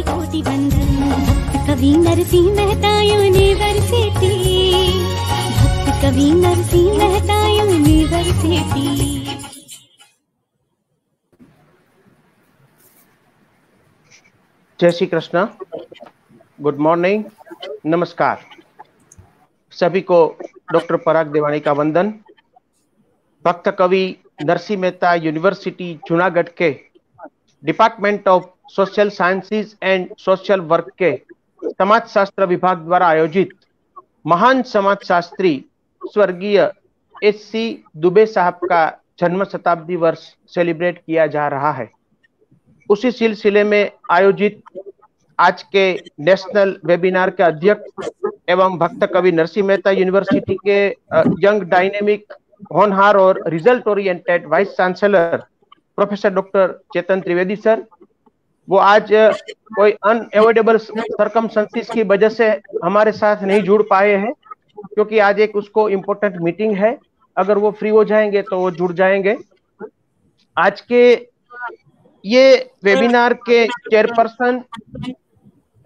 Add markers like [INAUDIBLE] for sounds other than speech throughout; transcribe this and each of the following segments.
कोटि कोटि वंदन भक्त कवि नरसिंह मेहता यूनिवर्सिटी भक्त कवि नरसिंह मेहता यूनिवर्सिटी जय श्री कृष्णा। Good morning. नमस्कार। सभी को डॉक्टर पराग देवानी का वंदन। भक्त कवि नरसिंह मेहता यूनिवर्सिटी, जूनागढ़ के department of social sciences and social work के समाज शास्त्र विभाग द्वारा आयोजित महान समाज शास्त्री स्वर्गीय एस सी दुबे साहब का जन्म शताब्दी वर्ष सेलिब्रेट किया जा रहा है। उसी सिलसिले में आयोजित आज के नेशनल वेबिनार के अध्यक्ष एवं भक्त कवि नरसिंह मेहता यूनिवर्सिटी के यंग डायनेमिक होनहार और result oriented vice chancellor professor doctor Chetan Trivedi sir वो आज कोई अनएवॉइडेबल सरकमस्टेंसेस की वजह से हमारे साथ नहीं जुड़ पाए हैं, क्योंकि आज एक उसको इम्पोर्टेंट मीटिंग है। अगर वो फ्री हो जाएँगे तो वो जुड़ जाएँगे। आज के ये वेबिनार के chairperson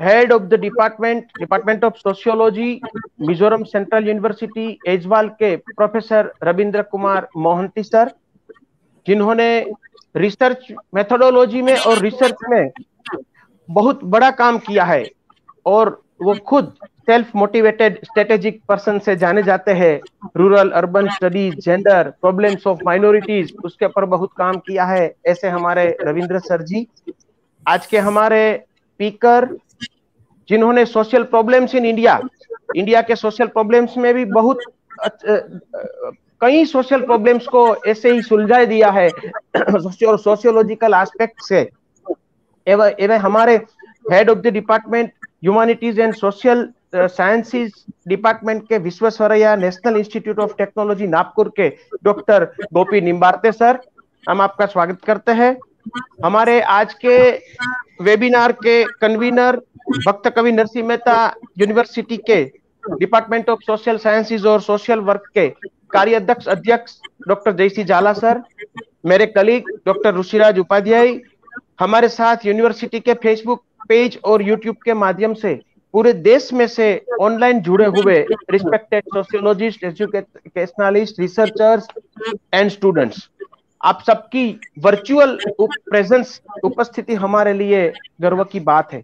head of the department department of sociology Mizoram central university Aizawl के प्रोफेसर रविंद्र कुमार मोहंती सर जिन्होंने रिसर्च मेथोडोलॉजी में और रिसर्च में बहुत बड़ा काम किया है और वो खुद सेल्फ मोटिवेटेड स्ट्रेटेजिक पर्सन से जाने जाते हैं। Rural urban studies gender problems of minorities उसके ऊपर बहुत काम किया है। ऐसे हमारे रविंद्र सर जी, आज के हमारे स्पीकर जिन्होंने social problems in India India के सोशल प्रॉब्लम्स में भी बहुत कई सोशल प्रॉब्लम्स को ऐसे ही सुलझा दिया है सोशियोलॉजिकल एस्पेक्ट से। एवं एवं हमारे head of the department humanities and social sciences department के Visvesvaraya national institute of technology Nagpur के डॉक्टर गोपी निम्बारते सर हम आपका स्वागत करते हैं। हमारे आज के वेबिनार के कन्वीनर भक्त कवि नरसिंह मेहता यूनिवर्सिटी के डिपार्टमेंट ऑफ़ सोशल साइंसेज और सोशल वर्क के कार्याध्यक्ष अध्यक्ष डॉक्टर जयसी जाला सर, मेरे कलीग डॉक्टर ऋषिराज उपाध्याय, हमारे साथ यूनिवर्सिटी के फेसबुक पेज और यूट्यूब के माध्यम से पूरे देश में से ऑनलाइन जुड़े हुए respected sociologist educationalist researchers and students आप सबकी वर्चुअल प्रेजेंस उपस्थिति हमारे लिए गर्व की बात है।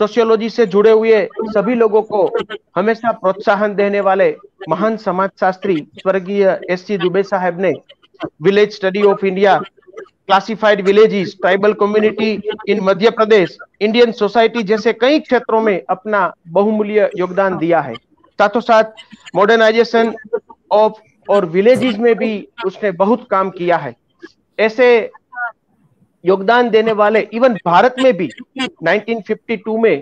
सोशियोलॉजी से जुड़े हुए सभी लोगों को हमेशा प्रोत्साहन देने वाले महान समाज शास्त्री स्वर्गीय एस सी दुबे साहब ने village study of India classified villages tribal community in Madhya Pradesh Indian society जैसे कई क्षेत्रों में अपना बहुमूल्य योगदान दिया है। साथों साथ मॉडर्नाइजेशन ऑफ़ और विलेजेस में भी उसने बहुत काम किया है। ऐसे योगदान देने वाले इवन भारत में भी 1952 में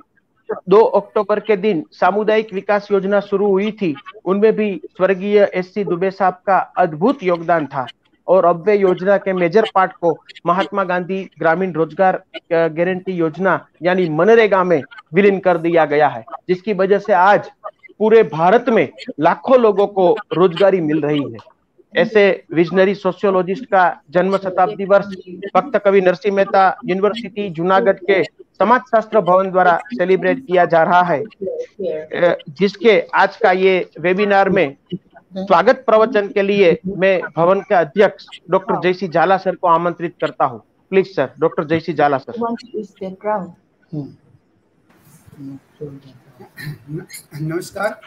2 अक्टूबर के दिन सामुदायिक विकास योजना शुरू हुई थी। उनमें भी स्वर्गीय एस सी दुबे साहब का अद्भुत योगदान था। और अब वे योजना के मेजर पार्ट को महात्मा गांधी ग्रामीण रोज़गार गारंटी योजना, यानी मनरेगा में विलीन कर दिया गया है। जिसकी वजह से आज पूरे भारत में लाखों लोगों को रोजगारी मिल रही है। ऐसे विजनरी सोशियोलॉजिस्ट का जन्म शताब्दी वर्ष भक्त कवि नरसिंह मेहता यूनिवर्सिटी जूनागढ़ के समाज शास्त्र भवन द्वारा सेलिब्रेट किया जा रहा है। जिसके आज का ये वेबिनार में स्वागत प्रवचन के लिए मैं भवन के अध्यक्ष डॉक्टर जयसी झाला सर को आमंत्रित करता हूँ। Please sir doctor Jaysi Jhala sir नमस्कार।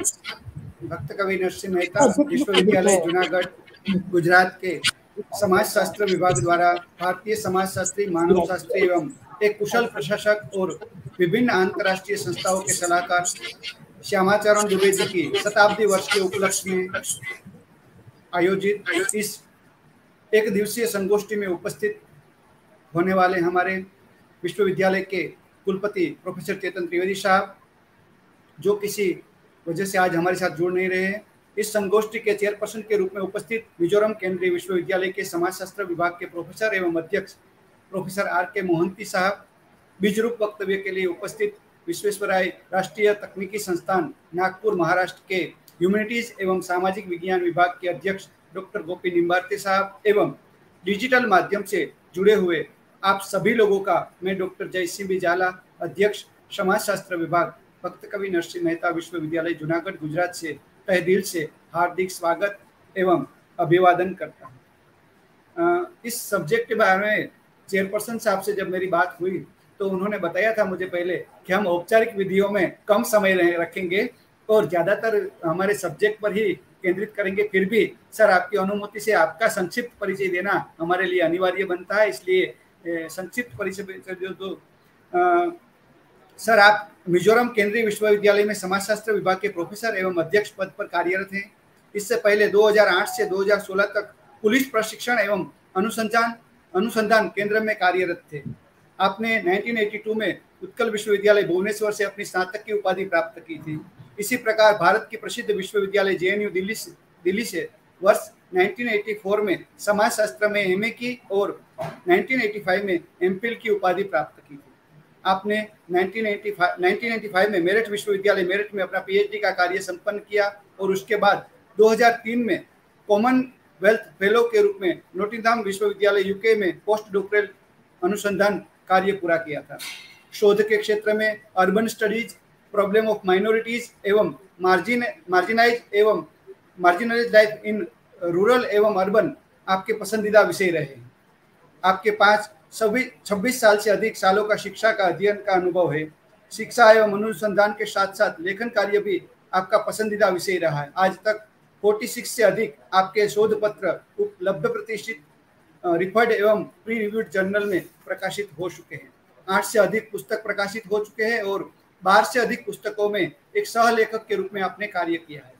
भक्त कवि नरसिंह मेहता, विश्वविद्यालय, जूनागढ़। गुजरात के समाज शास्त्र विभाग द्वारा, भारतीय समाज शास्त्री मानव शास्त्री एवं एक कुशल प्रशासक और विभिन्न अंतर्राष्ट्रीय संस्थाओं के सलाहकार श्यामाचरण दुबे जी की शताब्दी वर्ष के उपलक्ष्य में आयोजित इस एक दिवसीय संगोष्ठी में उपस्थित होने वाले हमारे विश्वविद्यालय के कुलपति प्रोफेसर चेतन त्रिवेदी साहब, जो किसी वजह से आज हमारे साथ जुड़ नहीं रहे हैं। इस संगोष्ठी के चेयरपर्सन के रूप में उपस्थित मिजोरम केंद्रीय विश्वविद्यालय के समाजशास्त्र विभाग के प्रोफेसर एवं अध्यक्ष प्रोफेसर आर के मोहंती साहब, बीजरूप वक्तव्य के लिए उपस्थित विश्वेश्वराय राष्ट्रीय तकनीकी संस्थान नागपुर, महाराष्ट्र के ह्यूमैनिटीज एवं सामाजिक विज्ञान विभाग के अध्यक्ष डॉक्टर गोपी निम्बारते साहब एवं डिजिटल माध्यम से जुड़े हुए आप सभी लोगों का मैं डॉक्टर जयसिंह बिजाला, अध्यक्ष समाज शास्त्र विभाग, भक्त कवि नरसिंह मेहता विश्वविद्यालय, जूनागढ़, गुजरात से तह दिल से हार्दिक स्वागत एवं अभिवादन करता हूँ। इस सब्जेक्ट के बारे में चेयरपर्सन साहब से जब मेरी बात हुई तो उन्होंने बताया था मुझे पहले कि हम औपचारिक विधियों में कम समय रखेंगे और ज़्यादातर हमारे सब्जेक्ट पर ही केंद्रित करेंगे। फिर भी, सर, आपकी अनुमति से आपका संक्षिप्त परिचय देना हमारे लिए अनिवार्य बनता है, इसलिए संक्षिप्त परिचय दो तो सर, आप मिजोरम केंद्रीय विश्वविद्यालय में समाजशास्त्र विभाग के प्रोफेसर एवं अध्यक्ष पद पर कार्यरत हैं। इससे पहले 2008 से 2016 तक पुलिस प्रशिक्षण एवं अनुसंधान अनुसंधान केंद्र में कार्यरत थे। आपने 1982 में उत्कल विश्वविद्यालय भुवनेश्वर से अपनी स्नातक की उपाधि प्राप्त की थी। इसी प्रकार भारत की प्रसिद्ध विश्वविद्यालय जेएनयू दिल्ली से दिल्ली से वर्ष 1984 में समाजशास्त्र में एमए की और 1985 में एमफिल की उपाधि प्राप्त की आपने 1985 1995 में मेरठ विश्वविद्यालय, मेरठ में अपना पीएचडी का कार्य संपन्न किया और उसके बाद 2003 में कॉमनवेल्थ फेलो के रूप में नोटिंगहाम विश्वविद्यालय यूके में पोस्ट डॉक्टरल अनुसंधान कार्य पूरा किया था। शोध के क्षेत्र में urban studies problem of minorities एवं मार्जिन मार्जिनाइज एवं मार्जिनाइज लाइफ इन रूरल एवं अर्बन आपके पसंदीदा विषय रहे। आपके पास सभी छब्बीस साल से अधिक सालों का शिक्षा का अध्ययन का अनुभव है। शिक्षा एवं अनुसंधान के साथ साथ लेखन कार्य भी आपका पसंदीदा विषय रहा है। आज तक 46 से अधिक आपके शोध पत्र उपलब्ध प्रतिष्ठित रिफर्ड एवं प्री रिव्यूड जर्नल में प्रकाशित हो चुके हैं। आठ से अधिक पुस्तक प्रकाशित हो चुके हैं और बारह से अधिक पुस्तकों में एक सहलेखक के रूप में आपने कार्य किया है।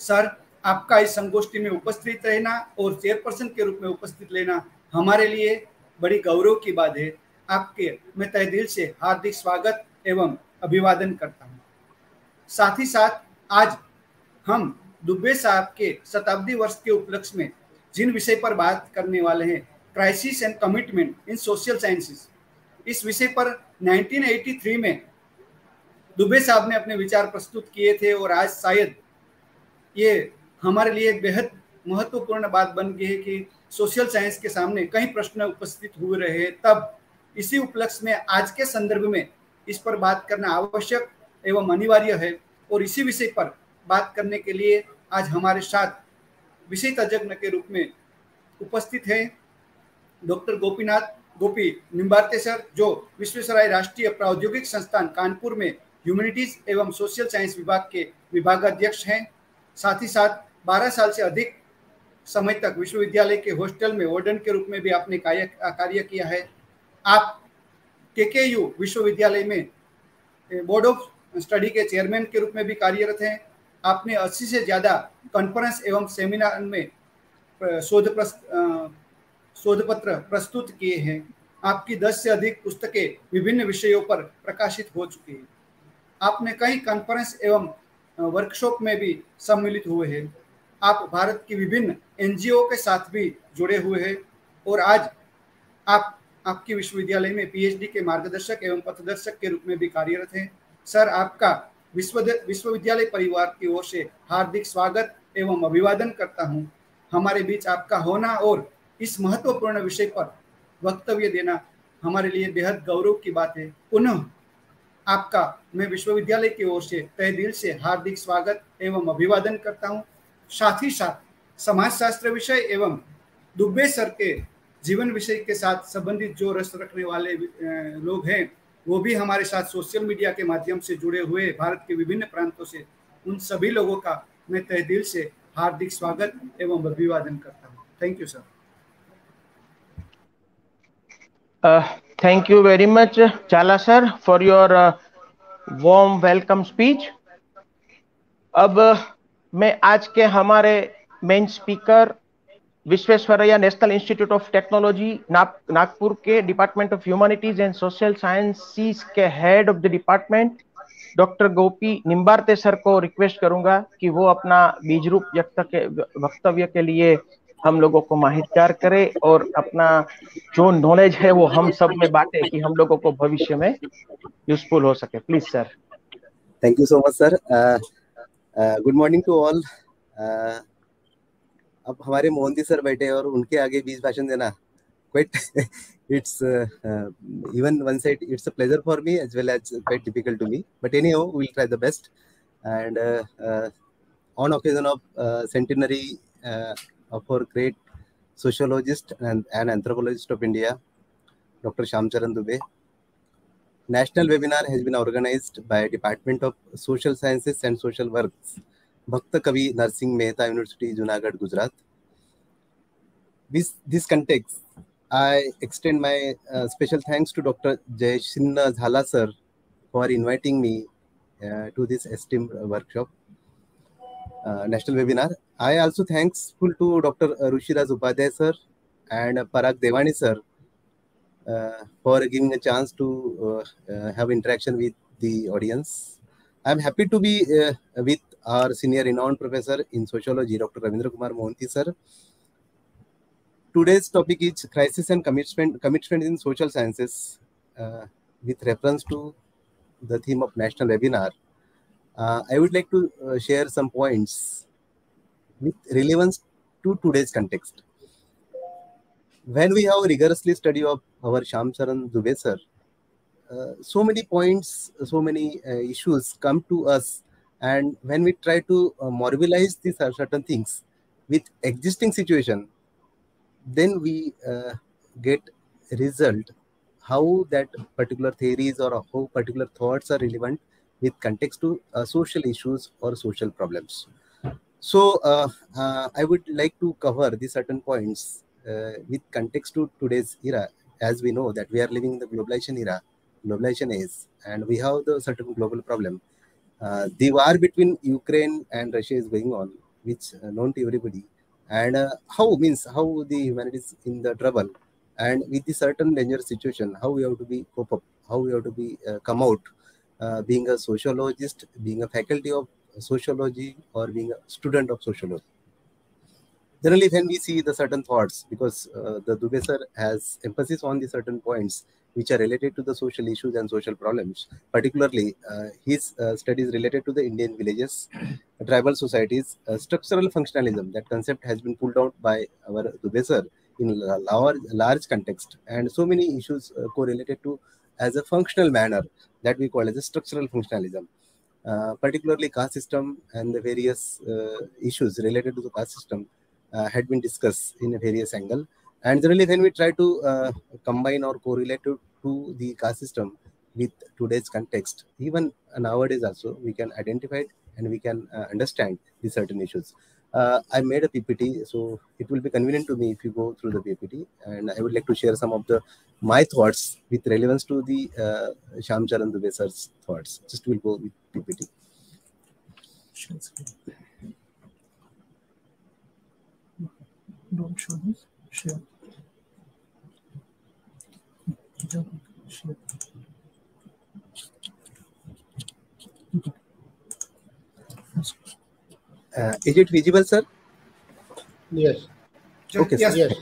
सर, आपका इस संगोष्ठी में उपस्थित रहना और चेयरपर्सन के रूप में उपस्थित लेना हमारे लिए बड़ी गौरव की बात है। आपके मैं तय दिल से हार्दिक स्वागत एवं अभिवादन करता हूँ। साथ ही साथ आज हम दुबे साहब के शताब्दी वर्ष के उपलक्ष्य में जिन विषय पर बात करने वाले हैं crisis and commitment in social sciences इस विषय पर 1983 में दुबे साहब ने अपने विचार प्रस्तुत किए थे और आज शायद ये हमारे लिए बेहद महत्वपूर्ण बात बन गई है कि सोशल साइंस के सामने कई प्रश्न उपस्थित हुए रहे, तब इसी उपलक्ष्य में आज के संदर्भ में इस पर बात करना आवश्यक एवं अनिवार्य है और इसी विषय पर बात करने के लिए आज हमारे साथ विषय तज्ञ के रूप में उपस्थित है डॉक्टर गोपीनाथ गोपी निम्बारते सर, जो विश्वेश्वराय राष्ट्रीय प्रौद्योगिक संस्थान कानपुर में ह्यूमैनिटीज एवं सोशल साइंस विभाग के विभागाध्यक्ष हैं। साथ ही साथ 12 साल से अधिक समय तक विश्वविद्यालय के हॉस्टल में वार्डन के रूप में भी आपने कार्य कार्य किया है। आप के के यू विश्वविद्यालय में बोर्ड ऑफ़ स्टडी के चेयरमैन के रूप में भी कार्यरत हैं। आपने अस्सी से ज़्यादा कॉन्फ्रेंस एवं सेमिनार में शोध शोध पत्र प्रस्तुत किए हैं। आपकी दस से अधिक पुस्तकें विभिन्न विषयों पर प्रकाशित हो चुकी हैं। आपने कई कॉन्फ्रेंस एवं वर्कशॉप में भी सम्मिलित हुए हैं। आप भारत की विभिन्न एनजीओ के साथ भी जुड़े हुए हैं और आज आप, आपके विश्वविद्यालय में पीएचडी के मार्गदर्शक एवं पथदर्शक के रूप में भी कार्यरत हैं। सर, आपका विश्व विश्वविद्यालय परिवार की ओर से हार्दिक स्वागत एवं अभिवादन करता हूँ। हमारे बीच आपका होना और इस महत्वपूर्ण विषय पर वक्तव्य देना हमारे लिए बेहद गौरव की बात है। पुनः आपका मैं विश्वविद्यालय की ओर से तय दिल से हार्दिक स्वागत एवं अभिवादन करता हूँ। साथ ही साथ समाजशास्त्र विषय एवं दुबे सर के जीवन विषय के साथ संबंधित जो रस रखने वाले लोग हैं, वो भी हमारे साथ सोशल मीडिया के माध्यम से जुड़े हुए भारत के विभिन्न प्रांतों से, उन सभी लोगों का मैं तह दिल से हार्दिक स्वागत एवं अभिवादन करता हूँ। Thank you sir thank you very much चाला sir for your warm welcome speech अब मैं आज के हमारे main speaker Visvesvaraya national institute of technology Nagpur के department of humanities and social sciences के head of the department doctor Gopi Nimbarte sir को request करूँगा कि वो अपना बीज रूप के, वक्तव्य के लिए हम लोगों को माहितगार करे और अपना जो नॉलेज है वो हम सब में बांटे कि हम लोगों को भविष्य में यूजफुल हो सके। Please sir thank you so much sir good morning to all अब हमारे मोहन जी सर बैठे हैं और उनके आगे बीच भाषण देना। Quite it's even one side it's a pleasure for me as well as quite difficult to me but anyhow we'll try the best and on occasion of centenary of our great sociologist and anthropologist of India doctor Shyamacharan Dubey national webinar has been organized by Department of Social Sciences and Social Works, Bhakta Kavi Narsinh Mehta University, Junagadh, Gujarat. This, this context, I extend my uh, special thanks to Dr. Jayashinna Jhala sir for inviting me uh, to this esteemed workshop, uh, national webinar. I also thankful to Dr. Rushiraj Upadhyay sir and Parag Devani sir for giving a chance to uh, uh, have interaction with the audience. I'm happy to be uh, with our senior renowned professor in sociology, Dr. Ravindra Kumar Mohanty sir. Today's topic is crisis and commitment, commitment in social sciences uh, with reference to the theme of national webinar. Uh, I would like to uh, share some points with relevance to today's context. When we have rigorously study of our Shyamcharan Dube sir, uh, so many points, so many uh, issues come to us, and when we try to uh, mobilize these certain things with existing situation, then we uh, get result how that particular theories or how particular thoughts are relevant with context to uh, social issues or social problems. So uh, I would like to cover these certain points with context to today's era. As we know that we are living in the globalization era, globalization age, and we have the certain global problem. Uh, the war between Ukraine and Russia is going on, which uh, known to everybody. And how means how the humanity is in the trouble and with the certain dangerous situation how we have to be cope up how we have to be uh, come out uh, being a sociologist being a faculty of sociology or being a student of sociology generally when we see the certain thoughts because uh, the Dube sir has emphasis on the certain points which are related to the social issues and social problems. Particularly uh, his uh, studies related to the indian villages tribal societies uh, structural functionalism that concept has been pulled out by our Dube sir in large, large context. And so many issues uh, correlated to as a functional manner that we call as a structural functionalism. Uh, particularly caste system and the various issues related to the caste system had been discussed in a various angle and generally when we try to uh, combine or correlate to, to the caste system with today's context even nowadays also we can identify it and we can uh, understand these certain issues uh, I made a PPT, so it will be convenient to me if you go through the PPT. And I would like to share some of the my thoughts with relevance to the uh, Shyamcharan Dube sir's thoughts. Just will go with PPT. Don't show this. Share. Share. Uh, is it visible, sir? Yes. Okay, yes. sir. Yes.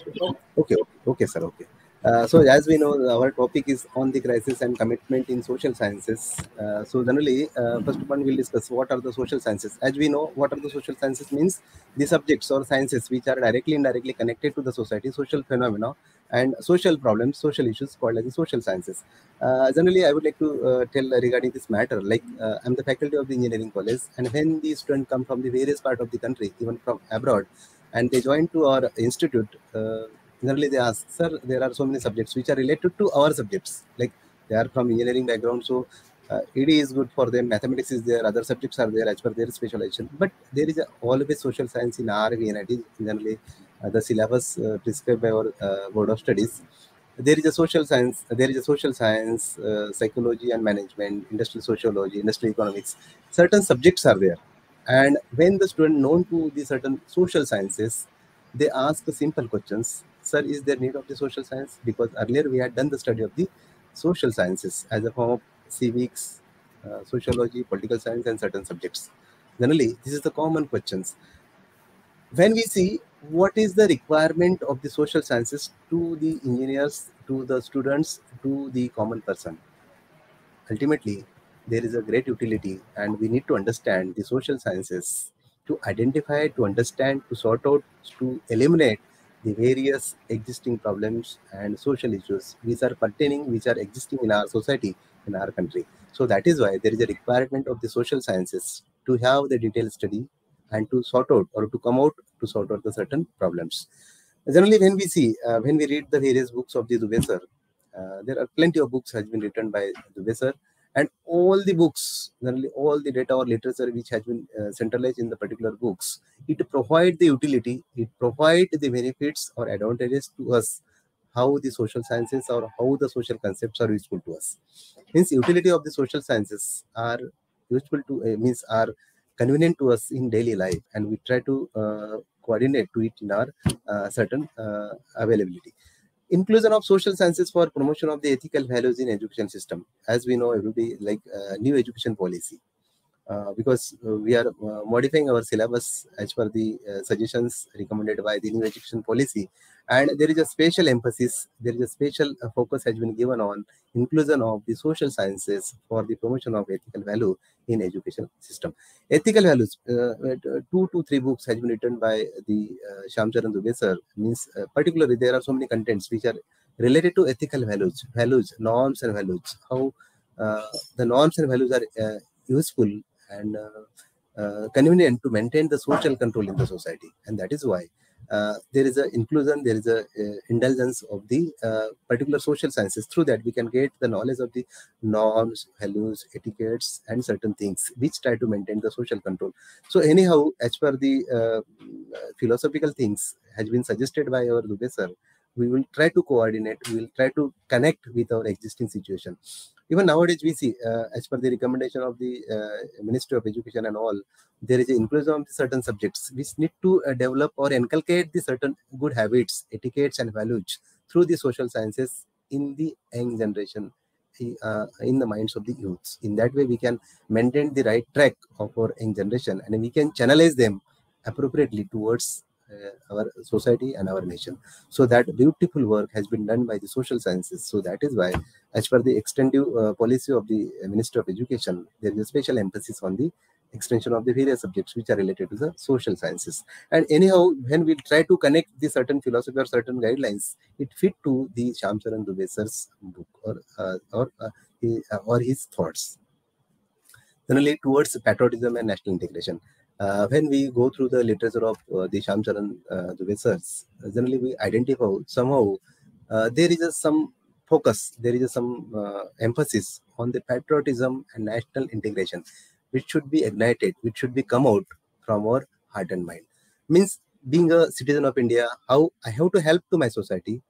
Okay, okay, okay, sir. Okay. Uh, so as we know, our topic is on the crisis and commitment in social sciences. Uh, so generally, uh, first one we'll discuss what are the social sciences. As we know, what are the social sciences means the subjects or sciences which are directly and indirectly connected to the society, social phenomena, and social problems, social issues called as the social sciences. Uh, generally, I would like to uh, tell regarding this matter. Like I'm the faculty of the engineering college, and when the students come from the various part of the country, even from abroad, and they join to our institute generally they ask sir there are so many subjects which are related to our subjects. Like they are from engineering background so uh, ed is good for them mathematics is there other subjects are there as per their specialization. But there is a, always social science in our VNIT generally uh, the syllabus uh, prescribed by our uh, board of studies. There is a social science there is a social science uh, psychology and management industrial sociology industrial economics. Certain subjects are there. And when the student known to the certain social sciences they ask simple questions sir is there need of the social science? Because earlier we had done the study of the social sciences as a form of civics uh, sociology political science and certain subjects. Generally this is the common questions. When we see what is the requirement of the social sciences to the engineers to the students to the common person ultimately there is a great utility and we need to understand the social sciences to identify to understand to sort out to eliminate the various existing problems and social issues which are pertaining, which are existing in our society, in our country. So that is why there is a requirement of the social sciences to have the detailed study and to sort out or to come out to sort out the certain problems. Generally, when we see, uh, when we read the various books of the Dube uh, there are plenty of books has been written by Dube sir, and all the books, generally all the data or literature which has been uh, centralized in the particular books, it provide the utility, it provide the benefits or advantages to us, how the social sciences or how the social concepts are useful to us. Hence, utility of the social sciences are useful to uh, means are convenient to us in daily life, and we try to uh, coordinate to it in our uh, certain uh, availability inclusion of social sciences for promotion of the ethical values in education system. As we know everybody like uh, new education policy because uh, we are uh, modifying our syllabus as per the uh, suggestions recommended by the new education policy. And there is a special emphasis there is a special uh, focus has been given on inclusion of the social sciences for the promotion of ethical value in education system. Ethical values two to three books has been written by the uh, Shyamcharan Dube sir. Means particularly there are so many contents which are related to ethical values values norms and values. How the norms and values are useful and uh, uh, convenient to maintain the social control in the society. And that is why uh, there is a inclusion there is a indulgence of the particular social sciences. Through that we can get the knowledge of the norms values etiquettes and certain things which try to maintain the social control. So anyhow as per the philosophical things has been suggested by our Dube sir we will try to coordinate we will try to connect with our existing situation. Even nowadays we see uh, as per the recommendation of the uh, ministry of education and all there is inclusion of certain subjects. Which need to uh, develop or inculcate the certain good habits etiquettes and values through the social sciences in the young generation uh, in the minds of the youths. In that way we can maintain the right track of our young generation and we can channelize them appropriately towards our society and our nation. So that beautiful work has been done by the social sciences. So that is why, as per the extensive uh, policy of the Ministry of Education, there is a special emphasis on the extension of the various subjects which are related to the social sciences. And anyhow, when we try to connect the certain philosophy or certain guidelines, it fit to the Shyamcharan Dube sir's book or uh, or uh, he, uh, or his thoughts. Generally, towards patriotism and national integration uh, when we go through the literature of uh, the Shyamcharan uh, Dube sirs, generally we identify somehow uh, there is a, some focus, there is a, some uh, emphasis on the patriotism and national integration, which should be ignited, which should be come out from our heart and mind. Means being a citizen of India, how I have to help to my society,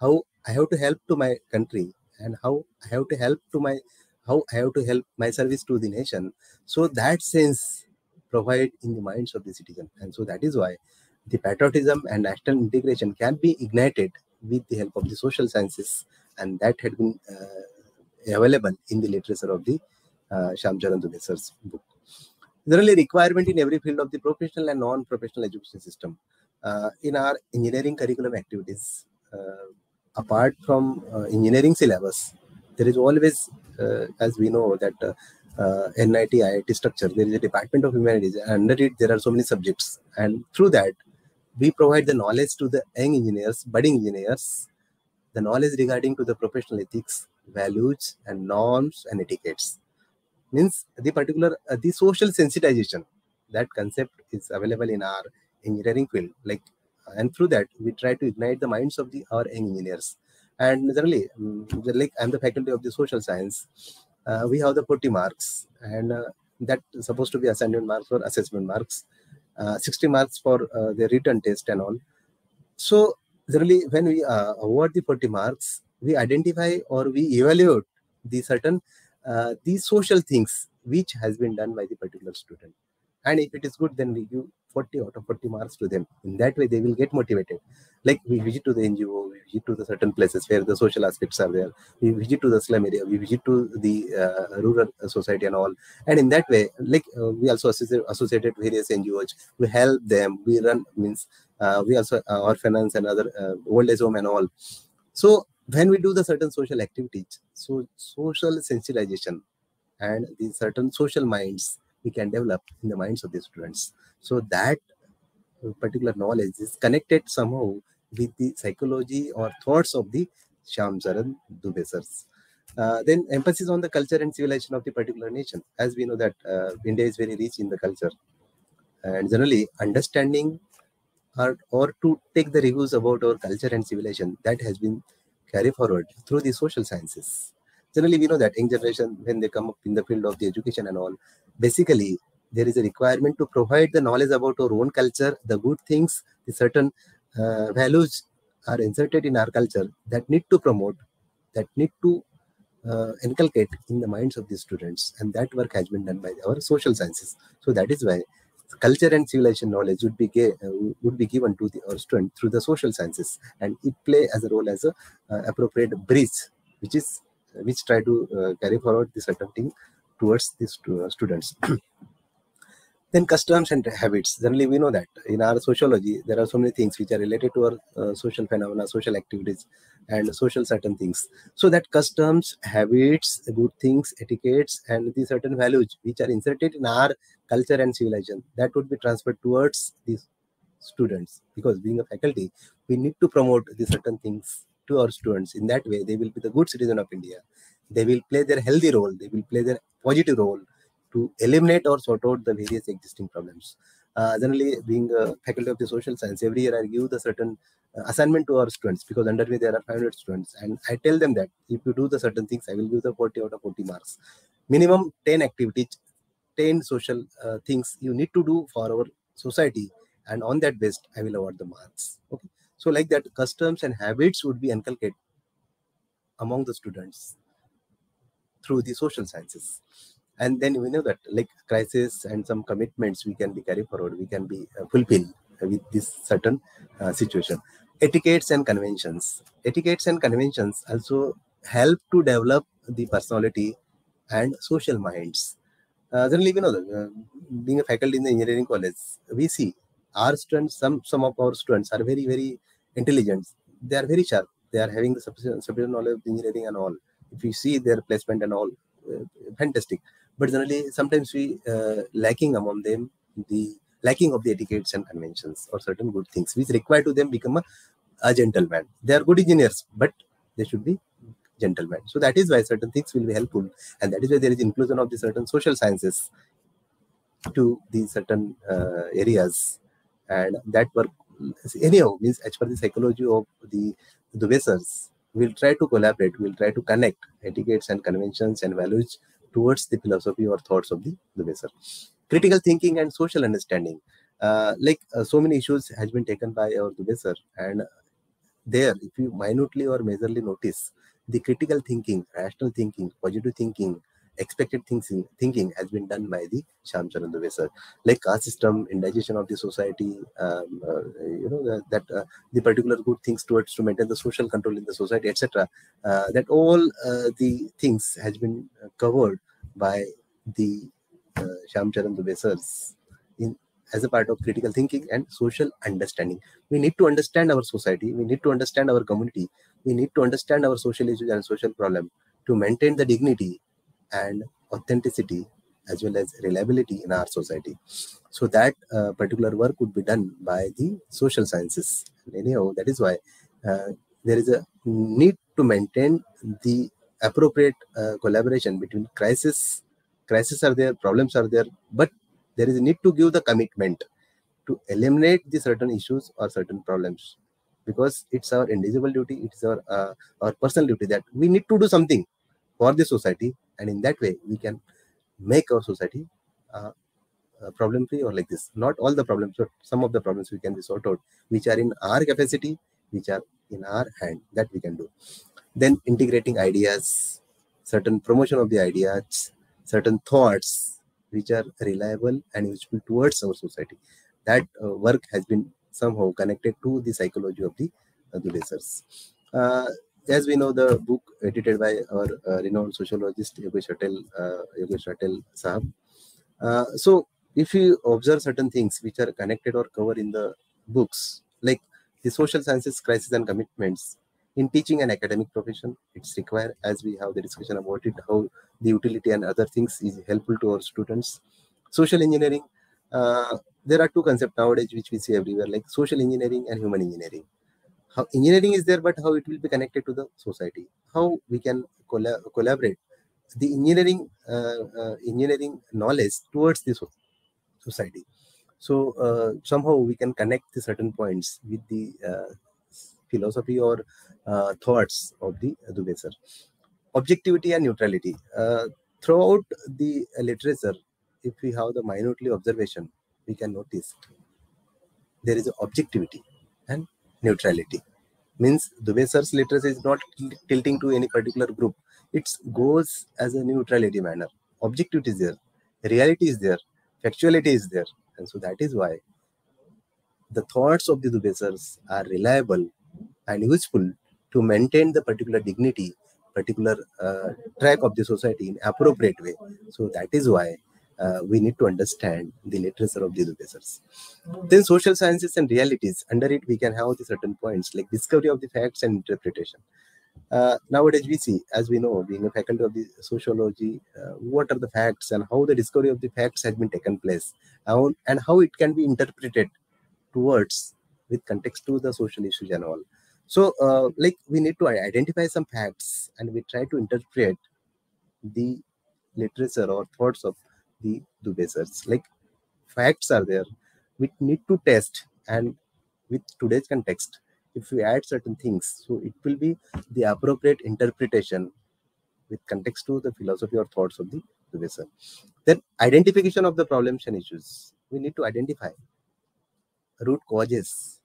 how I have to help to my country, and how I have to help to my how I have to help my service to the nation. So that sense provide in the minds of the citizen. And so that is why the patriotism and national integration can be ignited with the help of the social sciences. And that had been uh, available in the literature of the uh, Shyamcharan Dube book. Generally, requirement in every field of the professional and non-professional education system. Uh, in our engineering curriculum activities, uh, apart from uh, engineering syllabus, there is always, uh, as we know, that uh, uh, NIT, IIT structure. There is a Department of Humanities, and under it there are so many subjects, and through that we provide the knowledge to the young engineers, budding engineers, the knowledge regarding to the professional ethics, values, and norms and etiquettes. Means the particular uh, the social sensitization that concept is available in our engineering field. Like, and through that we try to ignite the minds of the our engineers. And generally, um, like I'm the faculty of the social science, uh, we have the 40 marks and uh, that supposed to be assignment marks or assessment marks. Uh, 60 marks for uh, the written test and all. So generally when we uh, award the 40 marks we identify or we evaluate the certain uh, these social things which has been done by the particular student and if it is good then we give 40 out of 40 marks to them. In that way they will get motivated. Like we visit to the ngo we visit to the certain places where the social aspects are there. We visit to the slum area we visit to the uh, rural society and all. And in that way like uh, we also associate, associated various ngos we help them we run means uh, we also uh, orphanage and other uh, old age home and all. So when we do the certain social activities so social sensitization and the certain social minds we can develop in the minds of the students so that particular knowledge is connected somehow with the psychology or thoughts of the Shyam Charan Dube. Uh, then emphasis on the culture and civilization of the particular nation. As we know that uh, India is very rich in the culture, and generally understanding or, or to take the reviews about our culture and civilization that has been carried forward through the social sciences. Generally, we know that young generation when they come up in the field of the education and all, basically there is a requirement to provide the knowledge about our own culture, the good things, the certain uh, values are inserted in our culture that need to promote, that need to uh, inculcate in the minds of the students. And that work has been done by our social sciences. So that is why culture and civilization knowledge would be uh, would be given to the our student through the social sciences. And it play as a role as a uh, appropriate bridge which is which try to uh, carry forward the certain thing towards these uh, students. [CLEARS THROAT] Then customs and habits. Generally we know that in our sociology there are so many things which are related to our uh, social phenomena social activities and social certain things. So that customs habits good things etiquettes and the certain values which are inserted in our culture and civilization that would be transferred towards these students. Because being a faculty we need to promote these certain things to our students in that way they will be the good citizen of india they will play their healthy role they will play their positive role to eliminate or sort out the various existing problems. Uh, generally, being a faculty of the social science, every year I give the certain uh, assignment to our students because under me there are 500 students, and I tell them that if you do the certain things, I will give the 40 out of 40 marks. Minimum 10 activities, 10 social uh, things you need to do for our society, and on that based, I will award the marks. Okay, so like that, customs and habits would be inculcated among the students through the social sciences. And then we know that like crisis and some commitments we can be carry forward we can be uh, fulfilled with this certain uh, situation. Etiquettes and conventions. Etiquettes and conventions also help to develop the personality and social minds. Uh, generally we know uh, being a faculty in the engineering college we see our students some some of our students are very very intelligent. They are very sharp. They are having the sufficient, knowledge of engineering and all. If you see their placement and all uh, fantastic. But generally sometimes we uh, lacking among them the lacking of the etiquettes and conventions or certain good things which require to them become a, a gentleman. They are good engineers but they should be gentlemen. So that is why certain things will be helpful. And that is why there is inclusion of the certain social sciences to these certain uh, areas and that work anyhow means as per the psychology of the the we'll try to collaborate we'll try to connect etiquettes and conventions and values towards the philosophy or thoughts of the, the Besser. Critical thinking and social understanding. Uh, like uh, so many issues has been taken by our Dube and there if you minutely or majorly notice the critical thinking, rational thinking, positive thinking, expected thinking, thinking has been done by the Shyam Charan Dube like caste system, indigestion of the society, um, uh, you know, that, uh, the particular good things towards to maintain the social control in the society, etc. Uh, that all uh, the things has been covered by the uh, Shyam Charan Dube in as a part of critical thinking and social understanding. We need to understand our society. We need to understand our community. We need to understand our social issues and social problem to maintain the dignity and authenticity as well as reliability in our society. So that uh, particular work would be done by the social sciences. Anyhow, that is why uh, there is a need to maintain the appropriate uh, collaboration between crisis crisis are there problems are there but there is a need to give the commitment to eliminate the certain issues or certain problems because it's our indivisible duty it's our uh, our personal duty that we need to do something for the society and in that way we can make our society uh, uh, problem free or like this. Not all the problems but some of the problems we can be sort out which are in our capacity which are in our hand that we can do. Then integrating ideas certain promotion of the ideas certain thoughts which are reliable and useful towards our society. That uh, work has been somehow connected to the psychology of the uh, the as we know the book edited by our uh, renowned sociologist Yogesh Atal, uh, Yogesh Atal Sahab. Uh, so if you observe certain things which are connected or covered in the books, like the social sciences crisis and commitments, in teaching an academic profession, it's required as we have the discussion about it, how the utility and other things is helpful to our students. Social engineering, uh, there are two concepts nowadays which we see everywhere, like social engineering and human engineering. How engineering is there, but how it will be connected to the society? How we can colla- collaborate the engineering uh, uh, engineering knowledge towards the so- society. So uh, somehow we can connect the certain points with the uh, philosophy or uh, thoughts of the Dube Objectivity and neutrality. Uh, throughout the literature, if we have the minutely observation, we can notice there is objectivity neutrality. Means Dube sir's literature is not tilting to any particular group. It goes as a neutrality manner. Objectivity is there, reality is there, factuality is there. And so that is why the thoughts of the Dubesars are reliable and useful to maintain the particular dignity, particular uh, track of the society in appropriate way. So that is why uh, we need to understand the literature of the educators. Then social sciences and realities. Under it, we can have the certain points like discovery of the facts and interpretation. Uh, nowadays, we see, as we know, being a faculty of the sociology, uh, what are the facts and how the discovery of the facts has been taken place, and, how it can be interpreted towards with context to the social issues and all. So, uh, like we need to identify some facts and we try to interpret the literature or thoughts of the Dube Like facts are there, we need to test, and with today's context, if we add certain things, so it will be the appropriate interpretation with context to the philosophy or thoughts of the Dube Then identification of the problems and issues. We need to identify root causes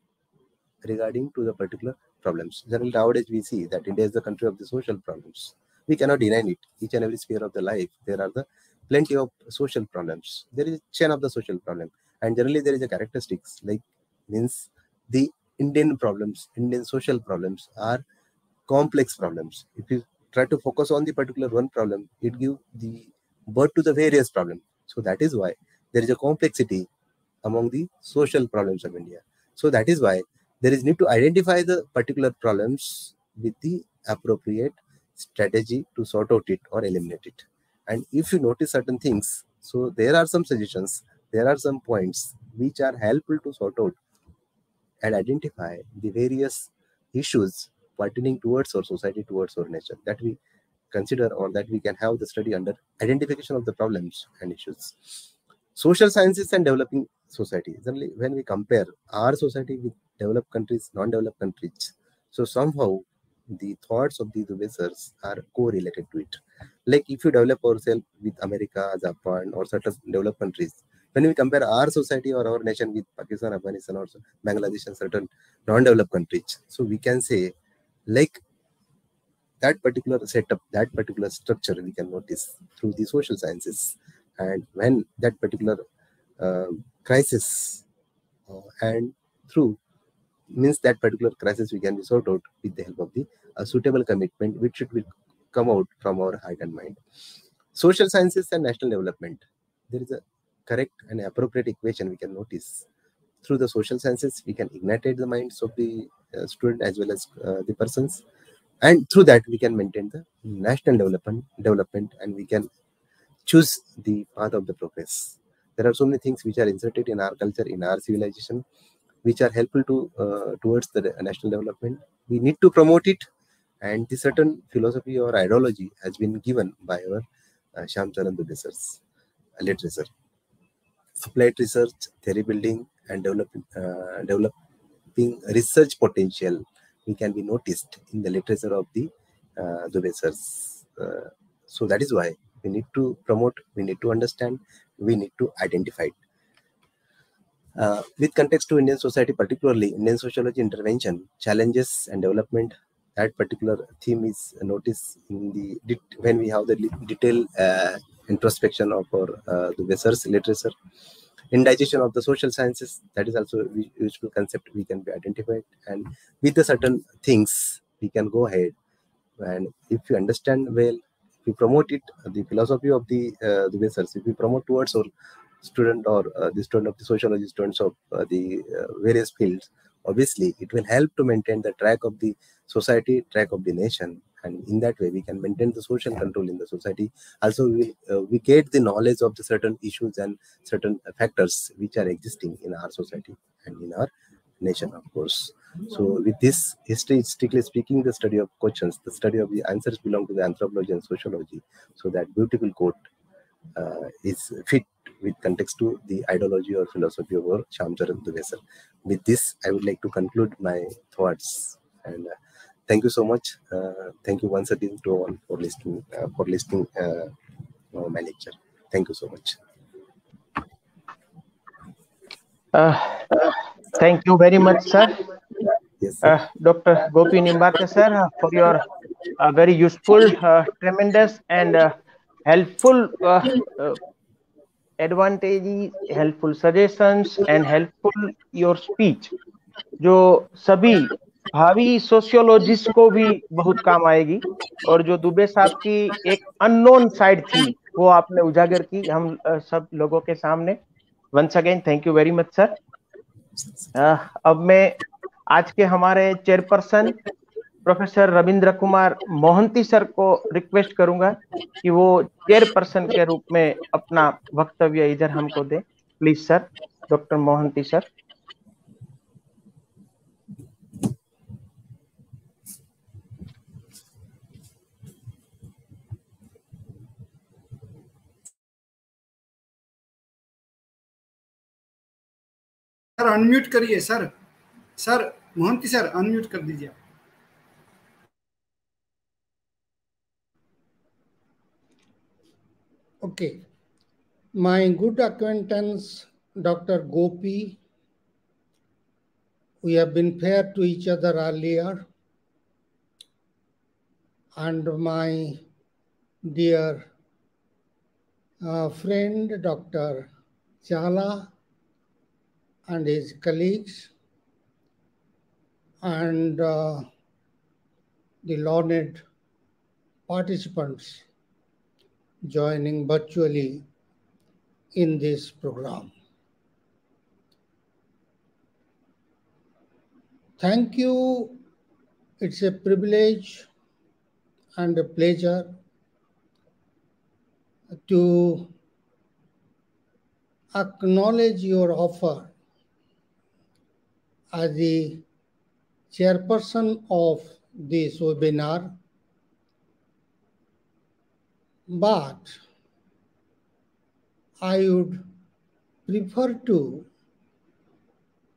regarding to the particular problems. Generally, nowadays we see that India is the country of the social problems. We cannot deny it. Each and every sphere of the life, there are the plenty of social problems. There is a chain of the social problem. And generally there is a characteristics like means the Indian problems, Indian social problems are complex problems. If you try to focus on the particular one problem, it gives the birth to the various problems. So that is why there is a complexity among the social problems of India. So that is why there is need to identify the particular problems with the appropriate strategy to sort out it or eliminate it and if you notice certain things so there are some suggestions there are some points which are helpful to sort out and identify the various issues pertaining towards our society towards our nature that we consider or that we can have the study under identification of the problems and issues social sciences and developing society generally when we compare our society with developed countries non-developed countries so somehow the thoughts of these Dube are correlated to it. Like if you develop ourselves with America, Japan, or certain developed countries, when we compare our society or our nation with Pakistan, Afghanistan, or Bangladesh and certain non-developed countries, so we can say like that particular setup, that particular structure, we can notice through the social sciences. And when that particular uh, crisis uh, and through means that particular crisis we can be sorted out with the help of the uh, suitable commitment which should be come out from our heart and mind. Social sciences and national development. There is a correct and appropriate equation we can notice. Through the social sciences we can ignite the minds of the uh, student as well as uh, the persons. And through that we can maintain the national development development and we can choose the path of the progress. There are so many things which are inserted in our culture in our civilization which are helpful to uh, towards the national development. We need to promote it and the certain philosophy or ideology has been given by our uh, Shyamcharan research literature applied research theory building and developing uh, developing research potential we can be noticed in the literature of the uh, Uh, so that is why we need to promote, we need to understand, we need to identify it. Uh, with context to Indian society, particularly Indian sociology intervention, challenges and development, that particular theme is noticed in the when we have the detailed uh, introspection of our uh, the research literature. Indigenization of the social sciences, that is also a useful concept we can be identified. And with the certain things, we can go ahead. And if you understand well, if we promote it, the philosophy of the uh, the research, if we promote towards our student or uh, the student of the sociology students of uh, the uh, various fields obviously it will help to maintain the track of the society track of the nation. And in that way we can maintain the social control in the society. Also we uh, we get the knowledge of the certain issues and certain factors which are existing in our society and in our nation of course. So with this history strictly speaking the study of questions the study of the answers belong to the anthropology and sociology. So that beautiful quote uh, is fit with context to the ideology or philosophy of our Shyamcharan Dube sir. With this, I would like to conclude my thoughts and uh, thank you so much. Uh, thank you once again to all for listening uh, for listening uh, my lecture. Thank you so much. Uh, thank you very much, sir. Yes, sir. Uh, Dr. Gopi Nimbate, sir, for your uh, very useful, uh, tremendous, and uh, helpful advantages, helpful suggestions, and helpful your speech, जो सभी भावी sociologist को भी बहुत काम आएगी और जो दुबे साहब की एक अननोन साइड थी वो आपने उजागर की। हम सब लोगों के सामने। Once again thank you very much sir अब मैं आज के हमारे chairperson professor Ravindra Kumar Mohanty sir को रिक्वेस्ट करूँगा कि वो चेयरपर्सन के रूप में अपना वक्तव्य इधर हमको दे। Please sir doctor Mohanty sir. Sir unmute करिए sir sir Mohanty sir unmute कर दीजिए आप। Okay. My good acquaintance, Dr. Gopi, we have been fair to each other earlier. And my dear uh, friend, Dr. Jhala, and his colleagues, and uh, the learned participants joining virtually in this program. Thank you. It's a privilege and a pleasure to acknowledge your offer as the chairperson of this webinar but I would prefer to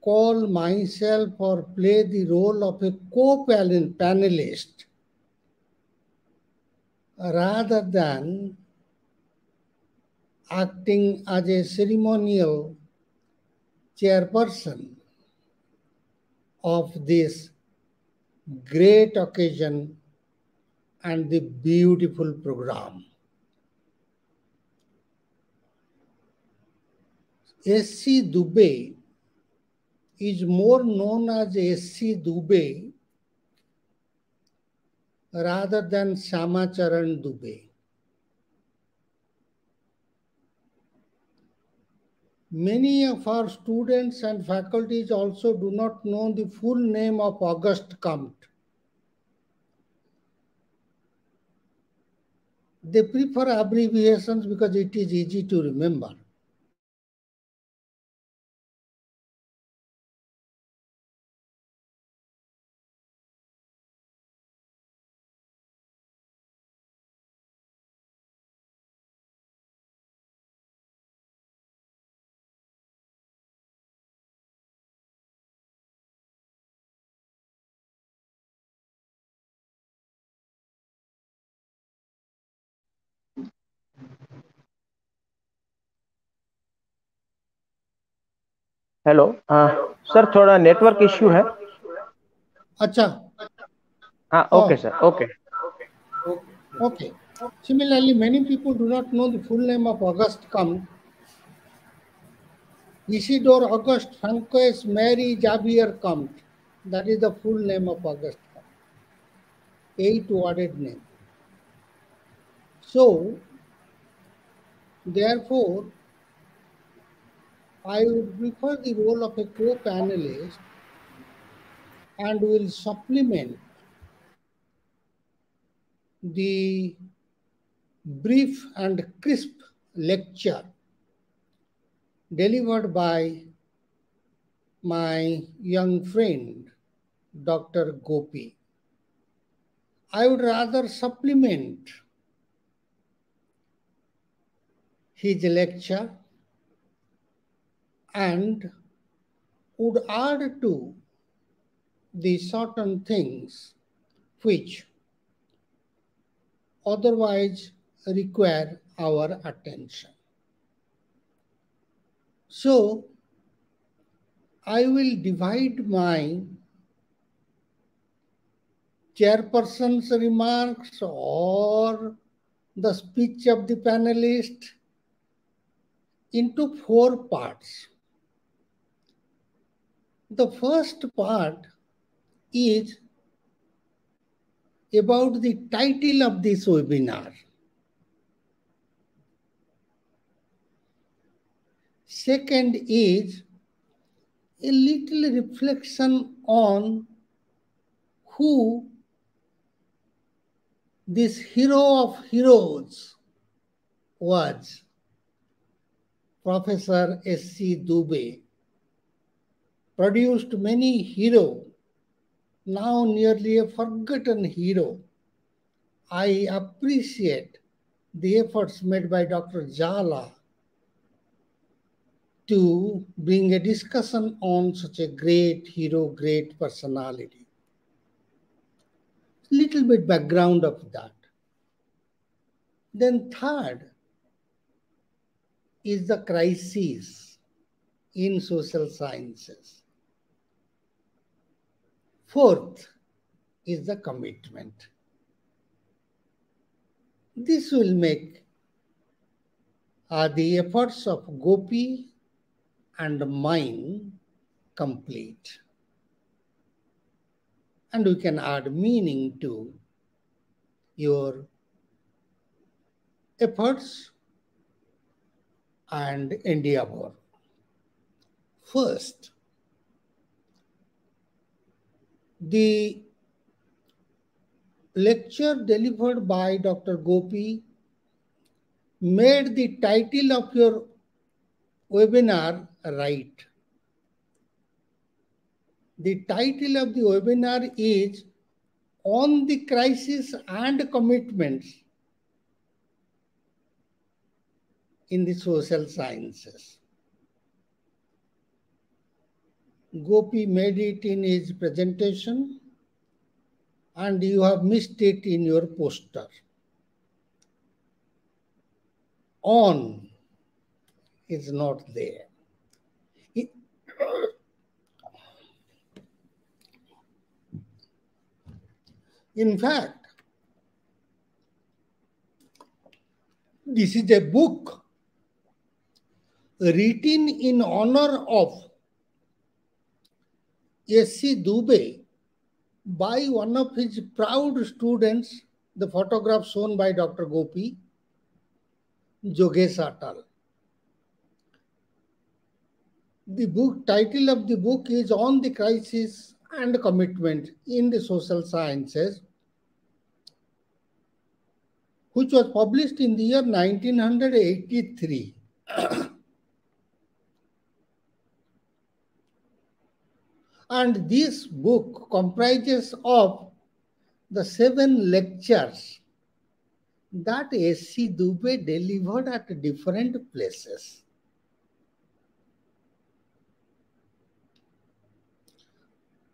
call myself or play the role of a co-panelist rather than acting as a ceremonial chairperson of this great occasion and the beautiful program. S.C. Dube is more known as S.C. Dube rather than Shyamcharan Dube. Many of our students and faculties also do not know the full name of August Comte. They prefer abbreviations because it is easy to remember. Hello sir थोड़ा network issue है Acha, हाँ Oh. Okay sir okay okay. Similarly, many people do not know the full name of August Comte. Isidore Auguste Francois Mary Javier Comte. That is the full name of August Comte. Eight worded name. So, therefore, I would prefer the role of a co-panelist and will supplement the brief and crisp lecture delivered by my young friend, Dr. Gopi. I would rather supplement his lecture and would add to the certain things which otherwise require our attention. So, I will divide my chairperson's remarks or the speech of the panelist into four parts. The first part is about the title of this webinar. Second is a little reflection on who this hero of heroes was Professor S.C. Dube. Produced many hero, now nearly a forgotten hero. I appreciate the efforts made by Dr. Jhala to bring a discussion on such a great hero, great personality. Little bit background of that. Then third is the crisis in social sciences. Fourth is the commitment. This will make uh, the efforts of Gopi and mine complete. And we can add meaning to your efforts and endeavor. First, the lecture delivered by Dr. Gopi made the title of your webinar right. The title of the webinar is On the Crisis and Commitments in the Social Sciences. Gopi made it in his presentation and you have missed it in your poster. On is not there. In fact, this is a book written in honor of S.C. Dube by one of his proud students, the photograph shown by Dr. Gopi, Jogesh Atal. The book title of the book is On the Crisis and Commitment in the Social Sciences, which was published in the year 1983. [CLEARS THROAT] and this book comprises of the seven lectures that S.C. Dube delivered at different places.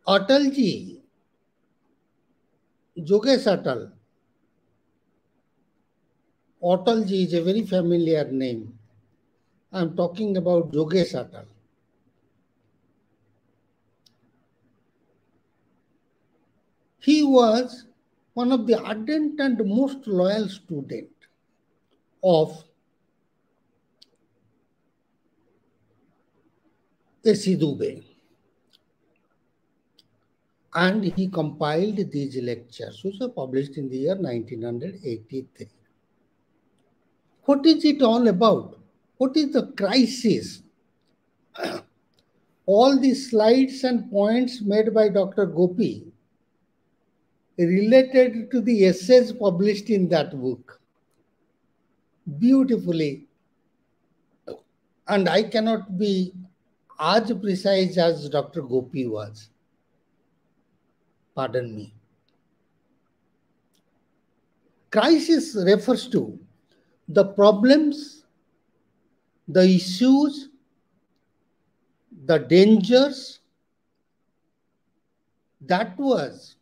Atalji, Jogesh Atal. Atalji is a very familiar name. I'm talking about Jogesh Atal. He was one of the ardent and most loyal student of S.C. Dube. And he compiled these lectures, which were published in the year 1983. What is it all about? What is the crisis? [CLEARS THROAT] all the slides and points made by Dr. Gopi related to the essays published in that book beautifully. And I cannot be as precise as Dr. Gopi was. Pardon me. Crisis refers to the problems, the issues, the dangers that was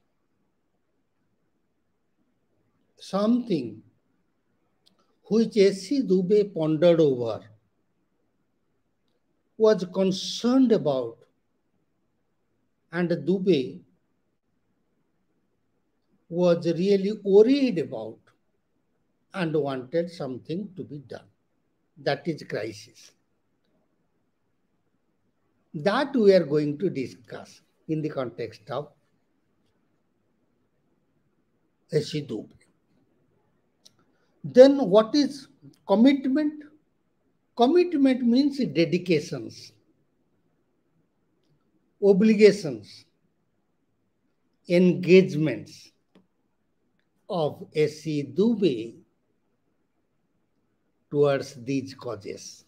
something which S.C. Dube pondered over, was concerned about, and Dube was really worried about and wanted something to be done. That is crisis. That we are going to discuss in the context of S.C. Then what is commitment? Commitment means dedications, obligations, engagements of S.C. Dube towards these causes.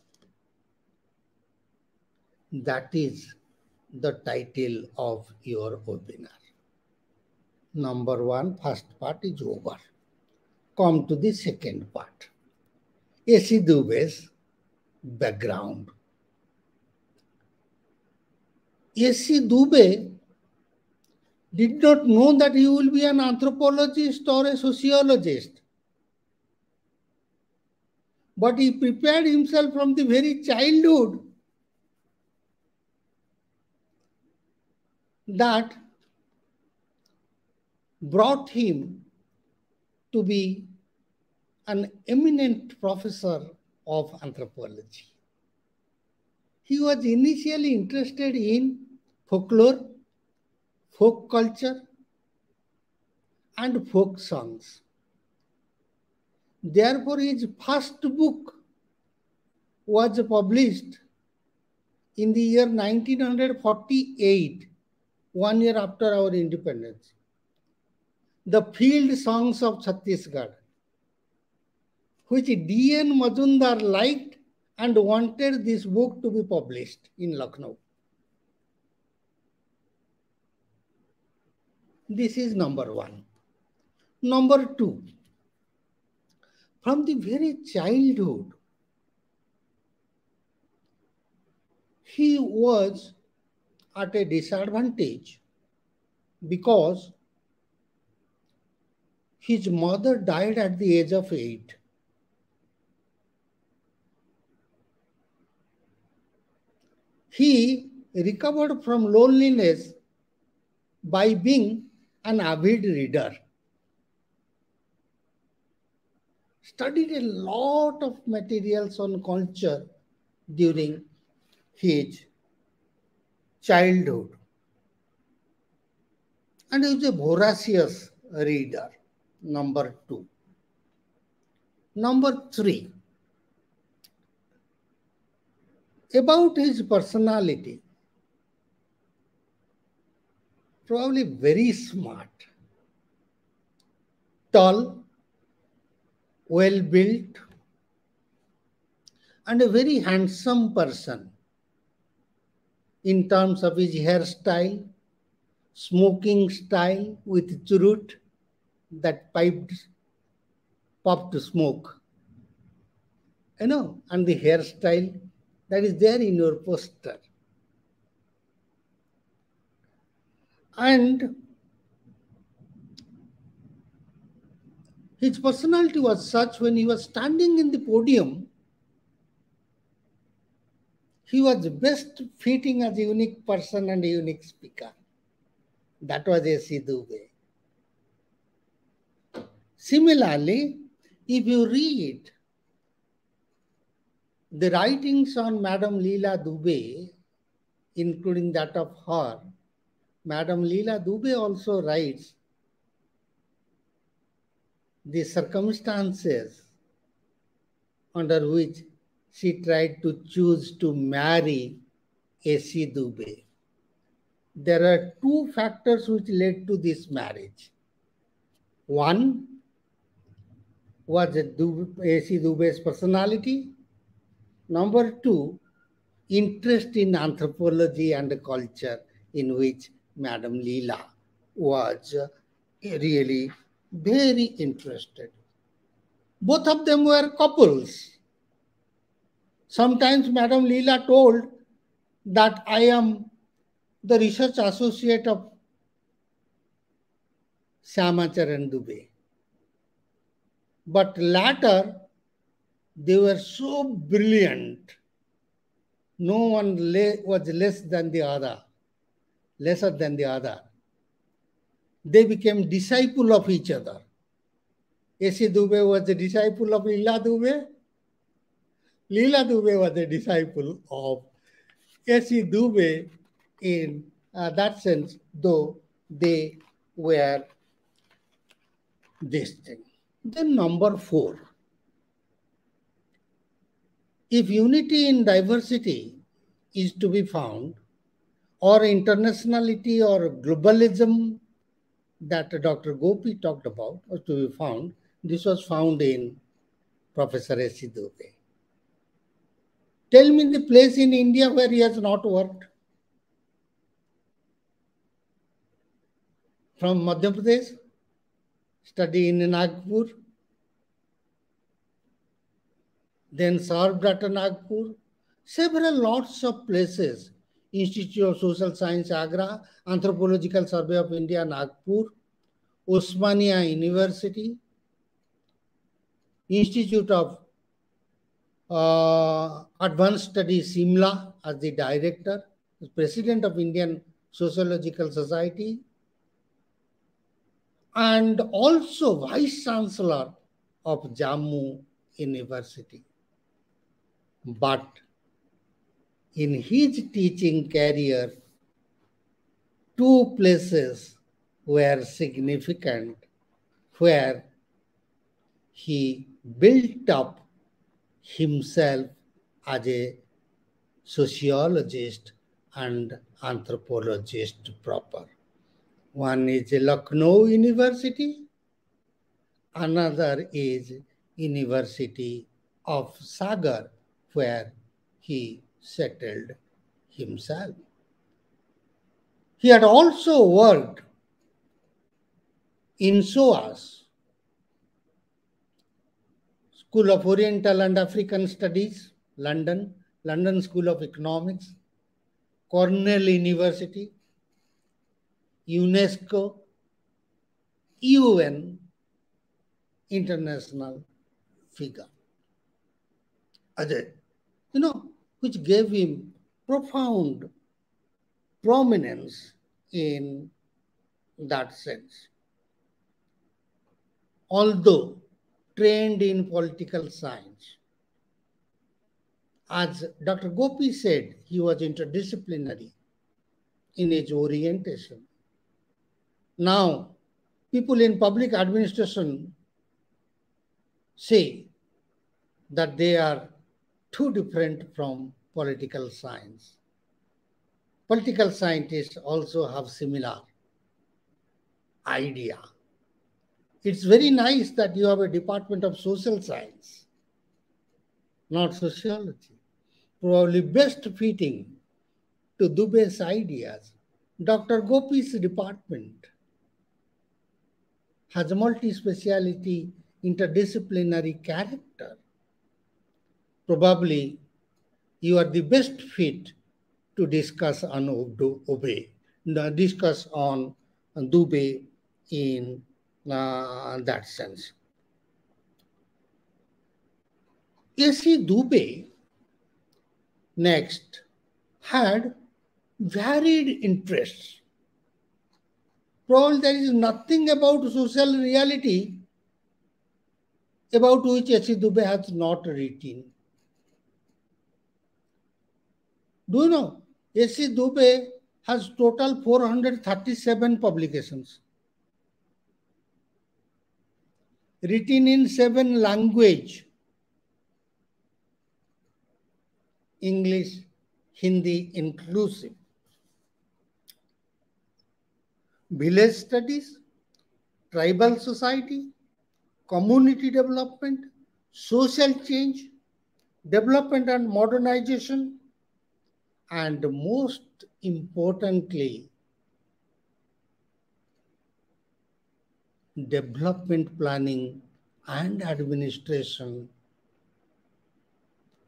That is the title of your webinar. Number one, first part is over. Come to the second part. S.C. Dube's background. S.C. Dube did not know that he will be an anthropologist or a sociologist. But he prepared himself from the very childhood that brought him to be an eminent professor of anthropology. He was initially interested in folklore, folk culture, and folk songs. Therefore, his first book was published in the year 1948, one year after our independence. The Field Songs of Chhattisgarh, which D.N. Majumdar liked and wanted this book to be published in Lucknow. This is number one. Number two, from the very childhood, he was at a disadvantage because his mother died at the age of eight. He recovered from loneliness by being an avid reader. Studied a lot of materials on culture during his childhood. And he was a voracious reader, number two. Number three, about his personality, probably very smart, tall, well built, and a very handsome person in terms of his hairstyle, smoking style with churut, that piped, puffed smoke. You know, and the hairstyle that is there in your poster. And his personality was such when he was standing in the podium, he was best fitting as a unique person and a unique speaker. That was S.C. Dube. Similarly, if you read the writings on Madame Leela Dube, including that of her, Madame Leela Dube also writes the circumstances under which she tried to choose to marry S.C. Dube. There are two factors which led to this marriage. One was S.C. Dube's personality. Number two, interest in anthropology and culture, in which Madam Leela was uh, really very interested. Both of them were couples. Sometimes Madam Leela told that I am the research associate of Shyamcharan Dube. But latter, they were so brilliant. No one was less than the other, lesser than the other. They became disciple of each other. S.C. Dube was a disciple of Leela Dube. Leela Dube was a disciple of S.C. Dube in uh, that sense, though they were this thing. Then number four. If unity in diversity is to be found, or internationality or globalism that Dr. Gopi talked about was to be found, this was found in Professor. Dube. Tell me the place in India where he has not worked. From Madhya Pradesh, study in Nagpur, then served at Nagpur, several lots of places, Institute of Social Science, Agra, Anthropological Survey of India, Nagpur, Osmania University, Institute of uh, Advanced Studies, Simla, as the director, president of Indian Sociological Society, and also vice chancellor of Jammu University. But in his teaching career, two places were significant where he built up himself as a sociologist and anthropologist proper. One is Lucknow University, another is University of Sagar, where he settled himself. He had also worked in SOAS, School of Oriental and African Studies, London, London School of Economics, Cornell University, UNESCO, UN, international figure. Ajay, you know, which gave him profound prominence in that sense. Although trained in political science, as Dr. Gopi said, he was interdisciplinary in his orientation. Now, people in public administration say that they are too different from political science. Political scientists also have similar idea. It's very nice that you have a department of social science, not sociology. Probably best fitting to Dube's ideas. Dr. Gopi's department has a multi-speciality interdisciplinary character. Probably you are the best fit to discuss on Obey, discuss on Dube in uh, that sense. S.C. Dube next had varied interests. Probably there is nothing about social reality about which S.C. Dube has not written. Do you know, S.C. Dube has total 437 publications written in seven language English, Hindi inclusive. Village studies, tribal society, community development, social change, development and modernization, and most importantly, development planning and administration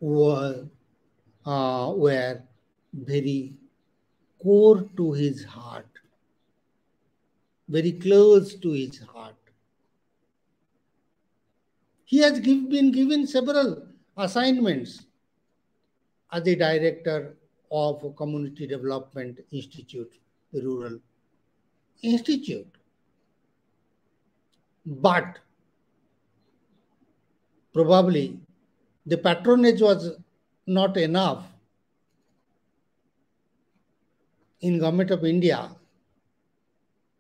were, uh, were very core to his heart, very close to his heart. He has give, been given several assignments as a director of Community Development Institute, the Rural Institute. But probably the patronage was not enough in government of India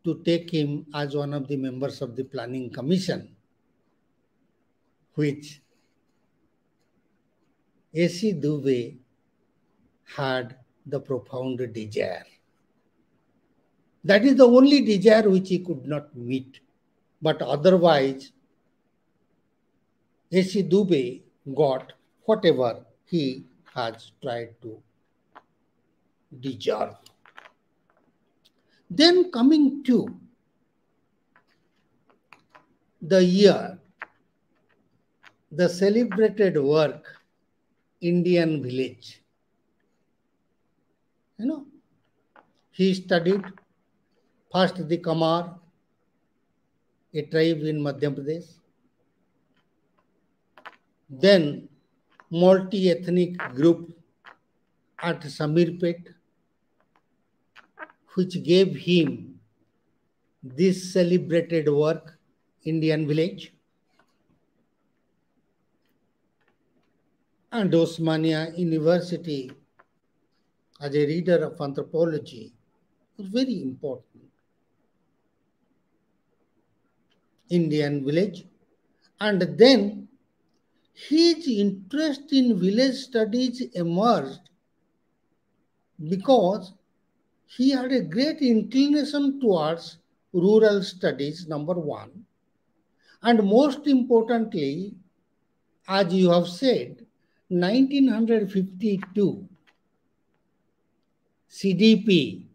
to take him as one of the members of the planning commission, which S.C. Dube had the profound desire. That is the only desire which he could not meet. But otherwise, S.C. Dube got whatever he has tried to deserve. Then coming to the year, the celebrated work, Indian Village. You know, he studied first the Kamar, a tribe in Madhya Pradesh, then multi-ethnic group at Shamirpet, which gave him this celebrated work, Indian Village. And Osmania University, as a reader of anthropology, was very important. Indian village. And then his interest in village studies emerged because he had a great inclination towards rural studies, number one. And most importantly, as you have said, 1952, CDP,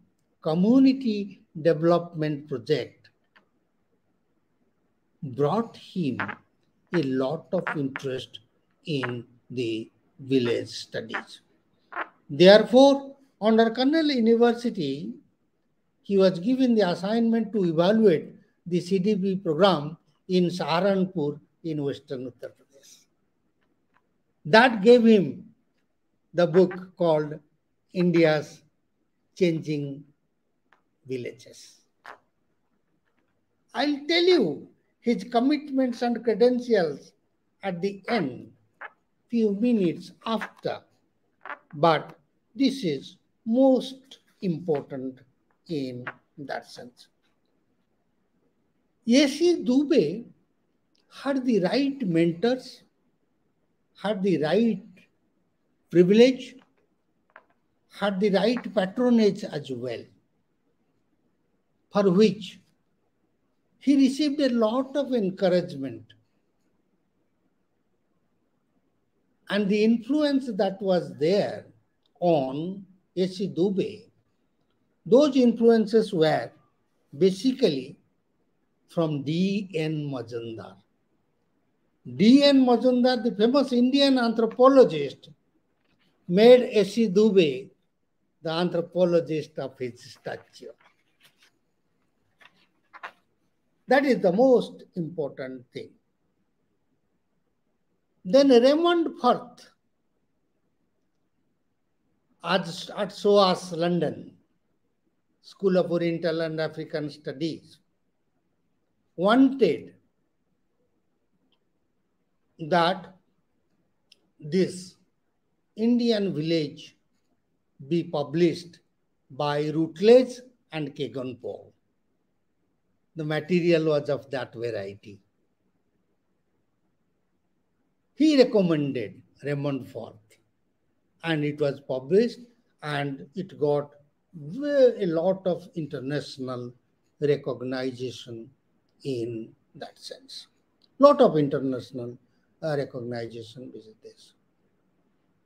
Community Development Project, brought him a lot of interest in the village studies. Therefore, under Cornell University, he was given the assignment to evaluate the CDP program in Saharanpur in western Uttar Pradesh. That gave him the book called India's Changing Villages. I'll tell you his commitments and credentials at the end, few minutes after. But this is most important in that sense. S.C. Dube had the right mentors, had the right privilege, had the right patronage as well, for which he received a lot of encouragement. And the influence that was there on S.C. Dube, those influences were basically from D.N. Majumdar. D.N. Majumdar, the famous Indian anthropologist, made S.C. Dube the anthropologist of his stature. That is the most important thing. Then Raymond Firth at, at SOAS, London, School of Oriental and African Studies, wanted that this Indian village be published by Routledge and Kegan Paul the material was of that variety. He recommended Raymond Firth, and it was published, and it got a lot of international recognition in that sense. Lot of international uh, recognition with this.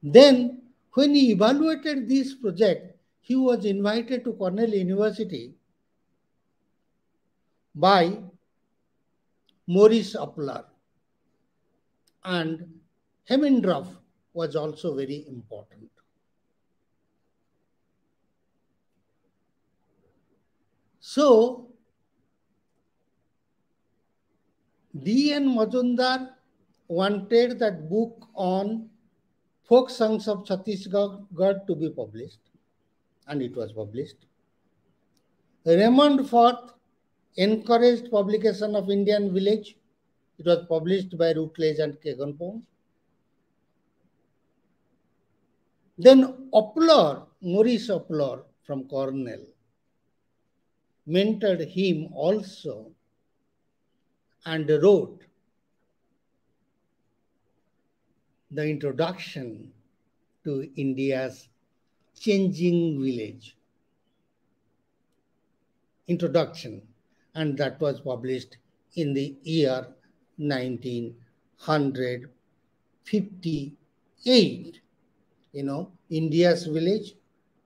Then, when he evaluated this project, he was invited to Cornell University by Morris Opler. and Haimendorf was also very important. So, D.N. Majumdar wanted that book on folk songs of Chhattisgarh got to be published, and it was published. Raymond Firth encouraged publication of Indian Village. It was published by Routledge and Kegan Keganpaugh. Then Opler, Morris Opler from Cornell, mentored him also and wrote the introduction to India's changing village. Introduction, and that was published in the year 1958. You know, India's village,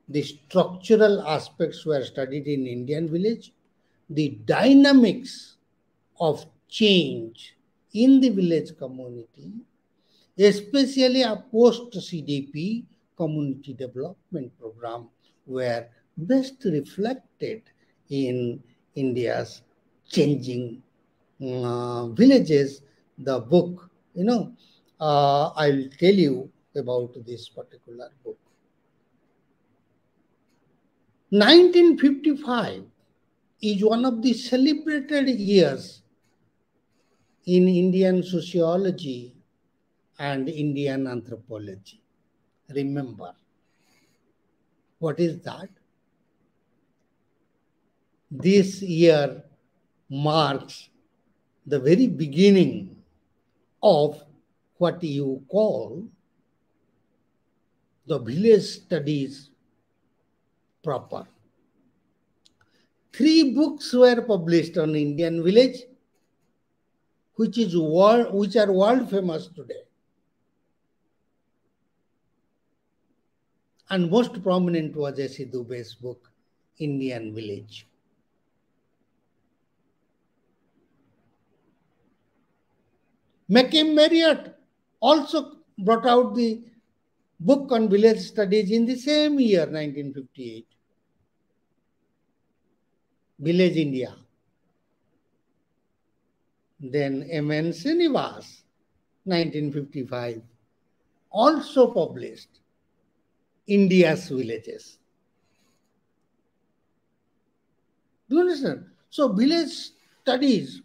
the structural aspects were studied in Indian village, the dynamics of change in the village community, especially a post CDP community development program, were best reflected in India's changing uh, villages. The book, you know, uh, I'll tell you about this particular book. 1955 is one of the celebrated years in Indian sociology and Indian anthropology. Remember, what is that? This year marks the very beginning of what you call the village studies proper. Three books were published on Indian village, which is world, which are world famous today. And most prominent was S.C. Dube's book, Indian Village. McKim Marriott also brought out the book on village studies in the same year, 1958. Village India. Then M.N. Srinivas, 1955, also published India's Villages. Do you understand? So village studies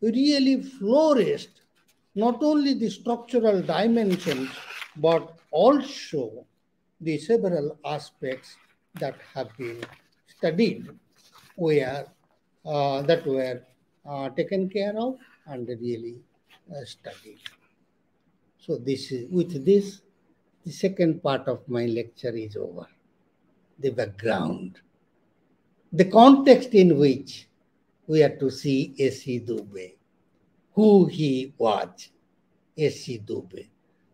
really flourished not only the structural dimensions, but also the several aspects that have been studied were uh, that were uh, taken care of and really uh, studied. So this is with this, the second part of my lecture is over. The background, the context in which we are to see S.C. Dube, who he was, S.C. Dube.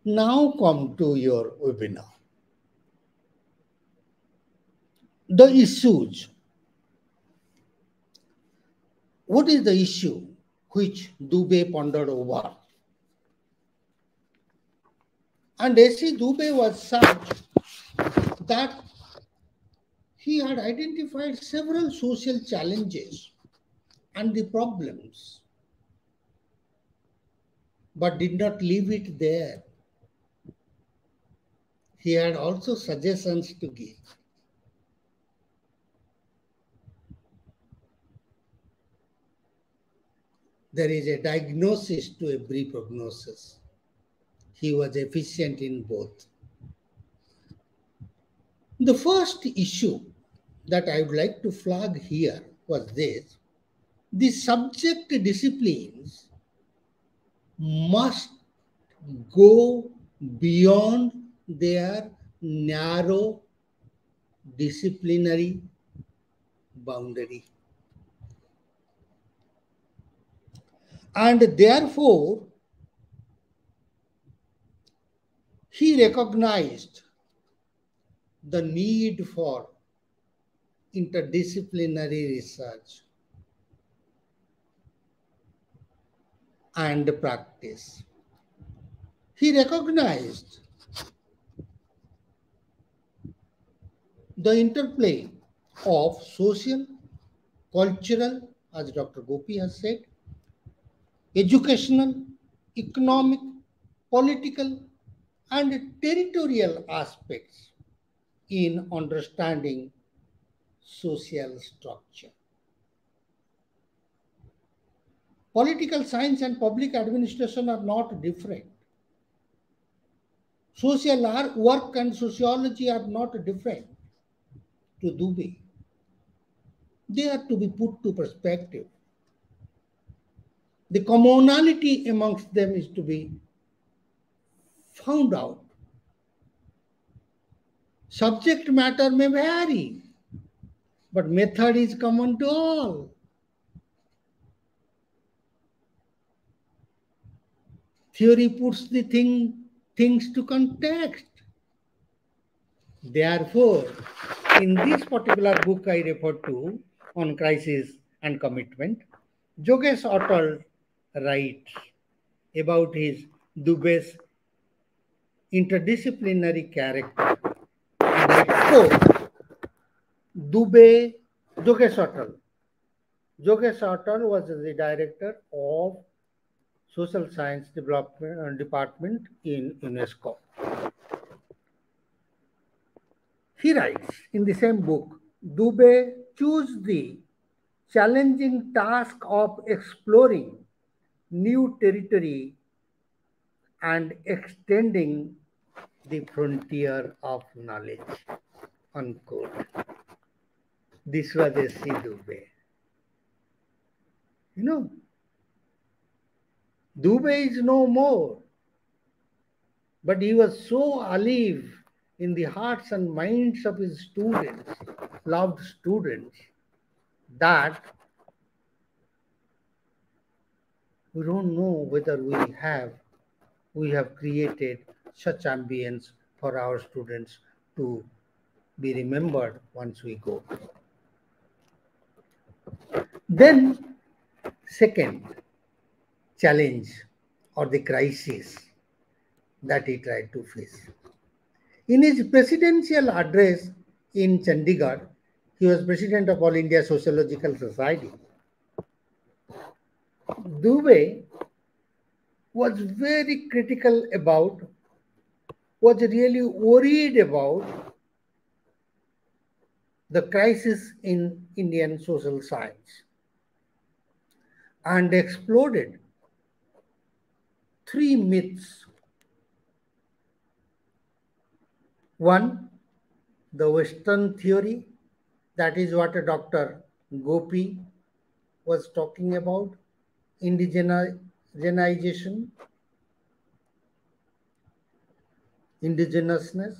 Now come to your webinar. The issues. What is the issue which Dube pondered over? And S.C. Dube was such that he had identified several social challenges and the problems, but did not leave it there. He had also suggestions to give. There is a diagnosis to every prognosis. He was efficient in both. The first issue that I would like to flag here was this the subject disciplines must go beyond their narrow disciplinary boundary. And therefore, he recognized the need for interdisciplinary research and practice. He recognized the interplay of social, cultural, as Dr. Gopi has said, educational, economic, political, and territorial aspects in understanding social structure. Political science and public administration are not different. Social work and sociology are not different to Dube. They are to be put to perspective. The commonality amongst them is to be found out. Subject matter may vary, but method is common to all. Theory puts the thing, things to context. Therefore, in this particular book I refer to on crisis and commitment, Jogesh Atal writes about his Dube's interdisciplinary character. And Dube Jogesh Atal. Jogesh Atal was the director of Social Science Development uh, Department in UNESCO. He writes in the same book, Dube chose the challenging task of exploring new territory and extending the frontier of knowledge. Unquote. This was a C. Dube. You know, Dube is no more, but he was so alive in the hearts and minds of his students, loved students, that we don't know whether we have we have created such ambience for our students to be remembered once we go. Then, second challenge or the crisis that he tried to face. In his presidential address in Chandigarh, he was president of All India Sociological Society. Dube was very critical about, was really worried about the crisis in Indian social science and exploded three myths. One, the Western theory, that is what Dr. Gopi was talking about, indigenization, indigenousness.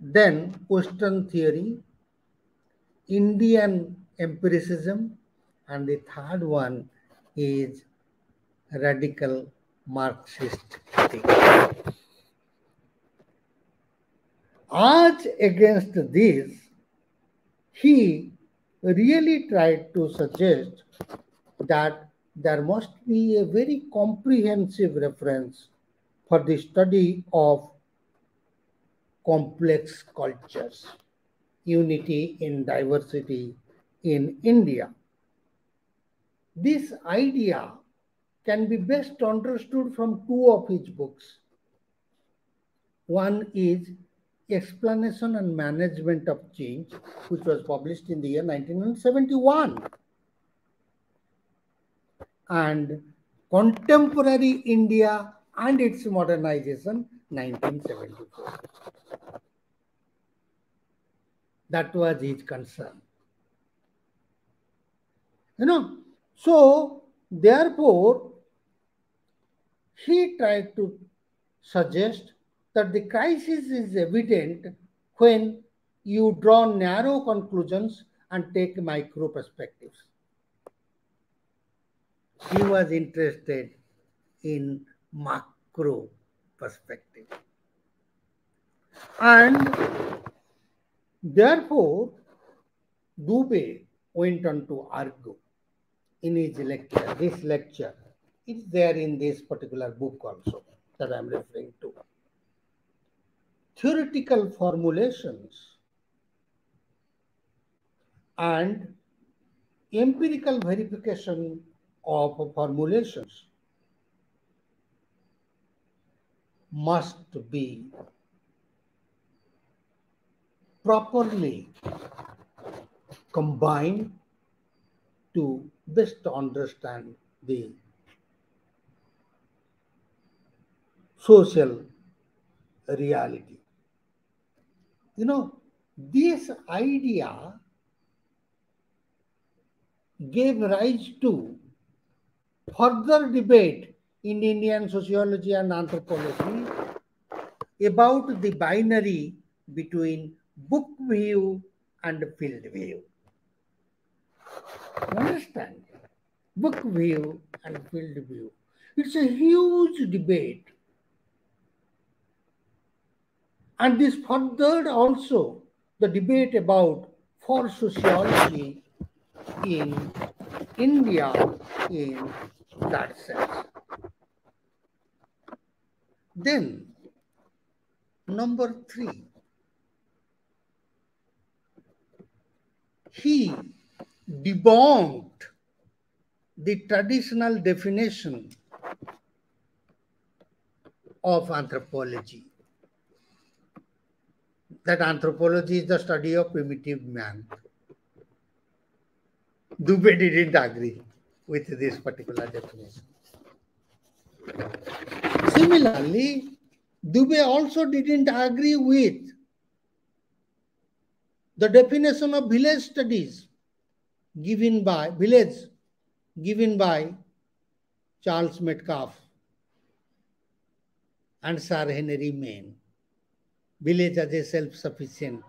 Then Western theory, Indian empiricism, and the third one is radical Marxist thinking. Against this, he really tried to suggest that there must be a very comprehensive reference for the study of complex cultures, unity in diversity in India. This idea can be best understood from two of his books. One is Explanation and Management of Change, which was published in the year 1971. And Contemporary India and its Modernization, 1974. That was his concern. You know, so therefore, he tried to suggest that the crisis is evident when you draw narrow conclusions and take micro perspectives. He was interested in macro perspective. And therefore, Dube went on to argue in his lecture, this lecture. is there in this particular book also that I'm referring to. Theoretical formulations and empirical verification of formulations must be properly combined to best understand the social reality. You know, this idea gave rise to further debate in Indian sociology and anthropology about the binary between book view and field view. Understand? Book view and field view. It's a huge debate. And this furthered also the debate about for sociology in India in that sense. Then, number three, he debunked the traditional definition of anthropology. That anthropology is the study of primitive man. Dube didn't agree with this particular definition. Similarly, Dube also didn't agree with the definition of village studies given by village given by Charles Metcalfe and Sir Henry Maine. Village as a self-sufficient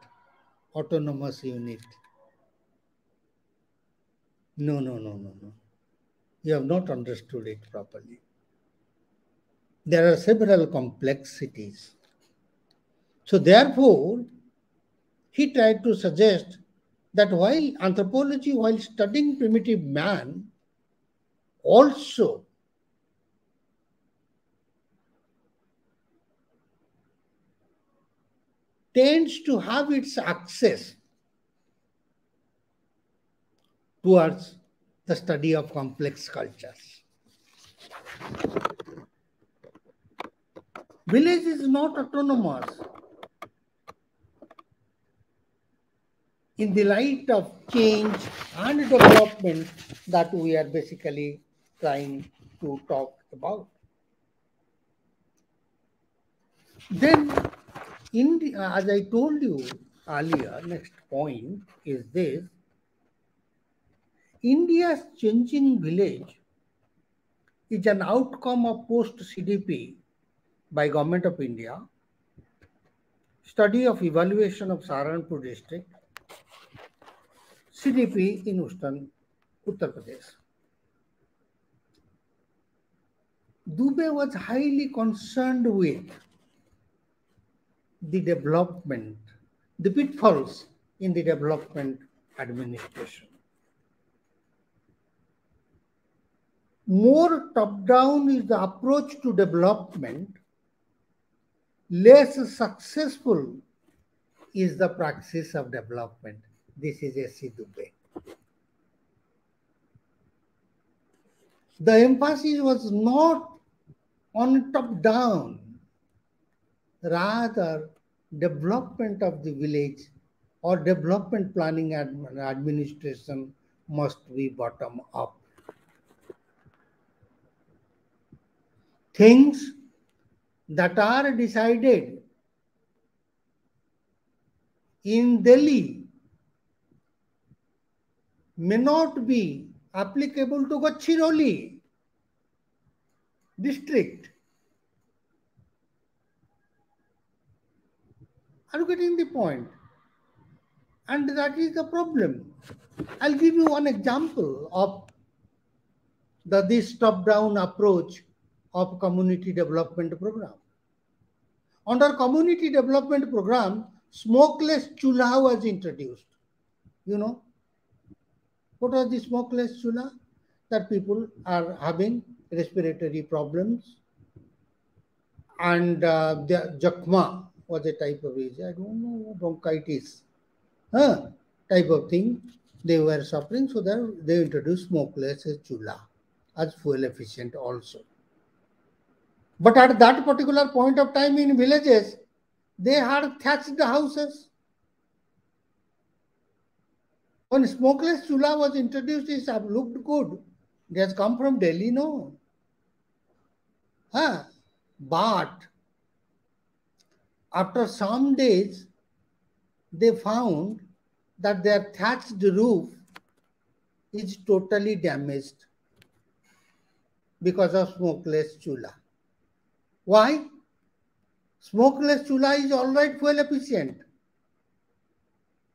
autonomous unit. No, no, no, no, no. You have not understood it properly. There are several complexities. So, therefore, he tried to suggest that while anthropology, while studying primitive man, also tends to have its access towards the study of complex cultures. Village is not autonomous. In the light of change and development that we are basically trying to talk about. Then, in the, uh, as I told you earlier, next point is this India's changing village is an outcome of post CDP by Government of India, study of evaluation of Saharanpur district, CDP in Eastern Uttar Pradesh. Dube was highly concerned with the development, the pitfalls in the development administration. More top down is the approach to development, less successful is the practice of development. This is S.C. Dube. The emphasis was not on top down, rather, development of the village or development planning administration must be bottom up. Things that are decided in Delhi may not be applicable to Gadchiroli district. Are you getting the point? And that is the problem. I'll give you one example of the this top-down approach of community development program. Under community development program, smokeless chulha was introduced. You know, what was the smokeless chulha? That people are having respiratory problems and uh, the jakma was a type of age. I don't know, bronchitis, huh? type of thing they were suffering. So they introduced smokeless chulha as fuel efficient also. But at that particular point of time in villages, they had thatched houses. When smokeless chula was introduced, it looked good. It has come from Delhi, no. Huh? But after some days, they found that their thatched roof is totally damaged because of smokeless chula. Why? Smokeless chula is all right fuel efficient,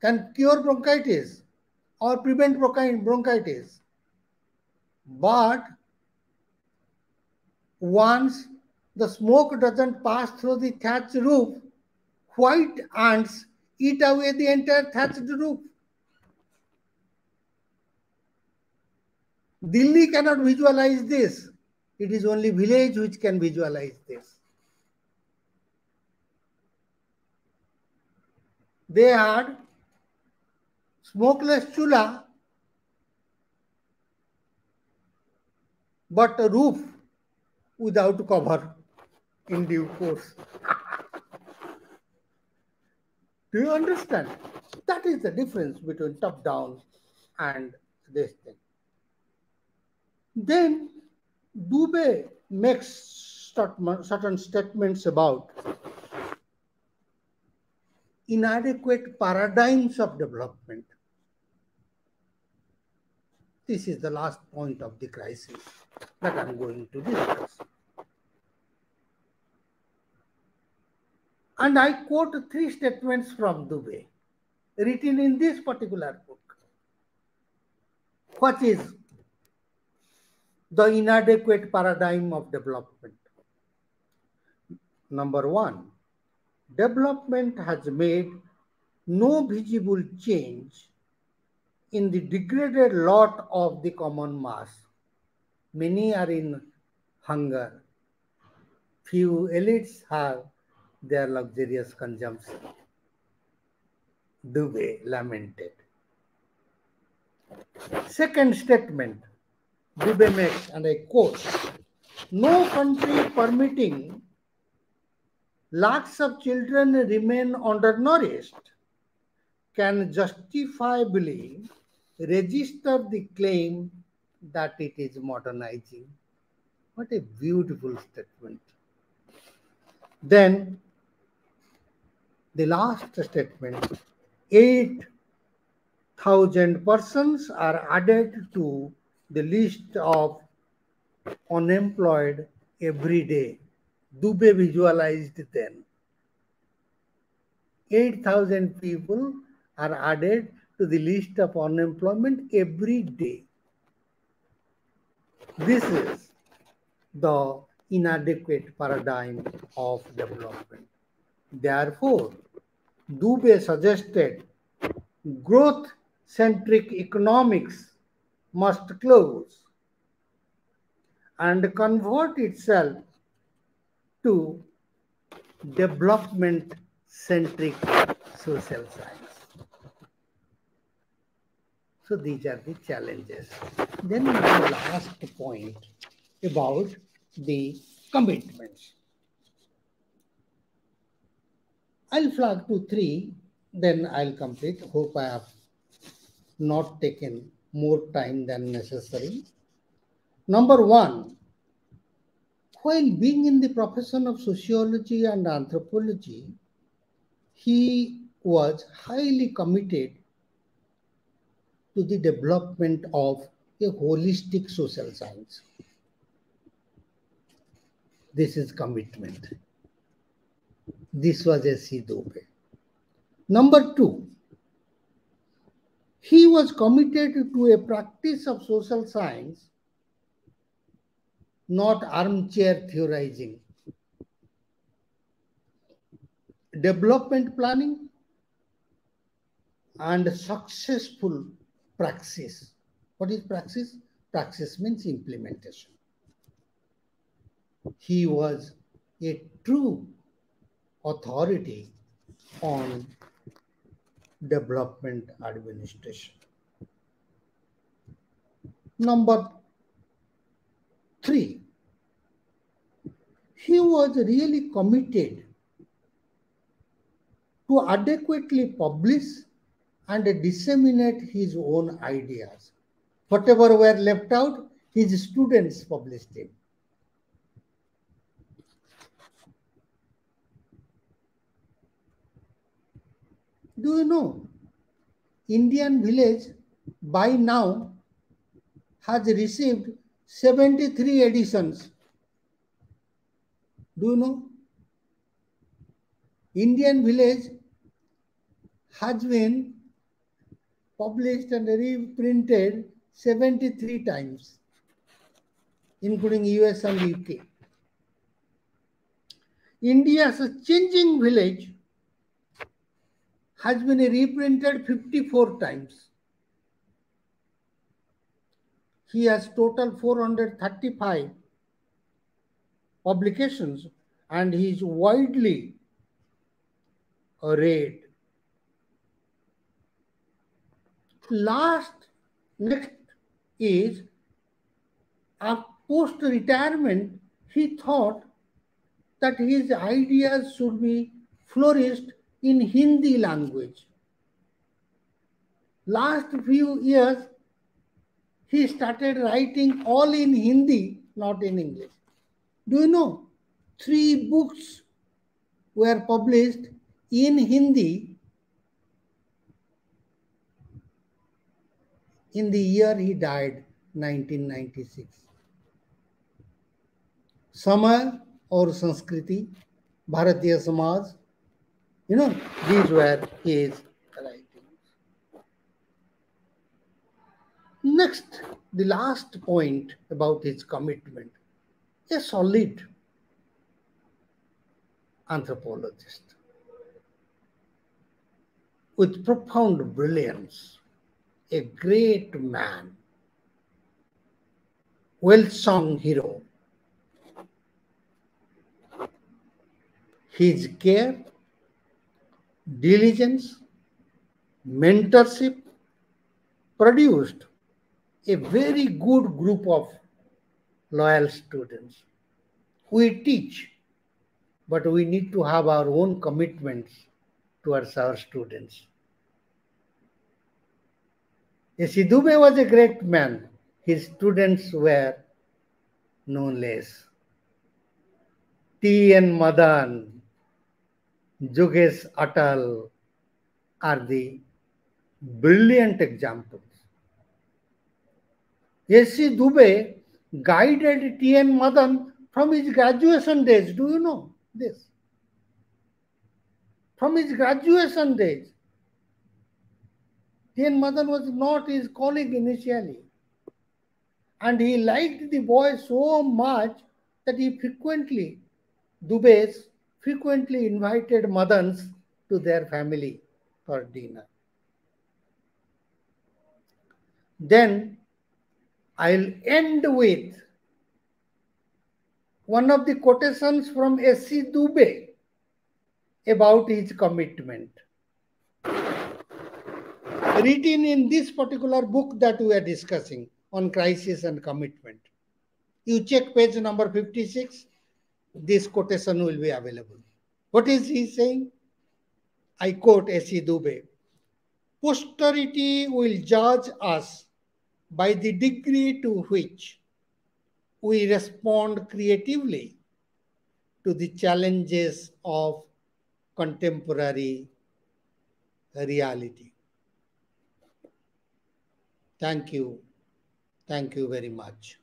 can cure bronchitis or prevent bronchitis. But once the smoke doesn't pass through the thatched roof, white ants eat away the entire thatched roof. Delhi cannot visualize this. It is only village which can visualize this. They had smokeless chula, but a roof without cover in due course. Do you understand? That is the difference between top down and this thing. Then Dube makes certain statements about inadequate paradigms of development. This is the last point of the crisis that I'm going to discuss. And I quote three statements from Dube, written in this particular book. What is the inadequate paradigm of development? Number one, development has made no visible change in the degraded lot of the common mass. Many are in hunger. Few elites have their luxurious consumption. Dube lamented. Second statement, Dube makes, and I quote, no country permitting lakhs of children remain undernourished can justifiably register the claim that it is modernizing. What a beautiful statement. Then the last statement 8,000 persons are added to the list of unemployed every day. Dube visualized then. 8,000 people are added to the list of unemployment every day. This is the inadequate paradigm of development. Therefore, Dube suggested growth centric economics must close and convert itself to development centric social science. So these are the challenges. Then the last point about the commitments. I'll flag to three, then I'll complete. Hope I have not taken more time than necessary. Number one, while being in the profession of sociology and anthropology, he was highly committed to the development of a holistic social science. This is commitment. This was S.C. Dube. Number two, he was committed to a practice of social science not armchair theorizing. Development planning and successful praxis. What is praxis? Praxis means implementation. He was a true authority on development administration. Number three, he was really committed to adequately publish and disseminate his own ideas. Whatever were left out, his students published it. Do you know, Indian village by now has received 73 editions. Do you know? Indian village has been published and reprinted 73 times, including US and UK. India's changing village has been reprinted 54 times. He has total 435 publications and he is widely read. Last, next is post retirement, he thought that his ideas should be flourished in Hindi language. Last few years, he started writing all in Hindi, not in English. Do you know? Three books were published in Hindi in the year he died, 1996. Samay aur Sanskriti, Bharatiya Samaj, you know, these were his writings. Next, the last point about his commitment a solid anthropologist with profound brilliance, a great man, well sung hero. His care, diligence, mentorship produced a very good group of loyal students. We teach, but we need to have our own commitments towards our students. Sidube was a great man. His students were no less. T. N. Madan, Jogesh Atal are the brilliant examples. S.C. Dube guided T.N. Madan from his graduation days. Do you know this? From his graduation days. T.N. Madan was not his colleague initially. And he liked the boy so much that he frequently, Dubes frequently invited Madans to their family for dinner. Then I'll end with one of the quotations from S.C. Dube about his commitment. Written in this particular book that we are discussing on crisis and commitment. You check page number 56, this quotation will be available. What is he saying? I quote S.C. Dube Posterity will judge us by the degree to which we respond creatively to the challenges of contemporary reality. Thank you. Thank you very much.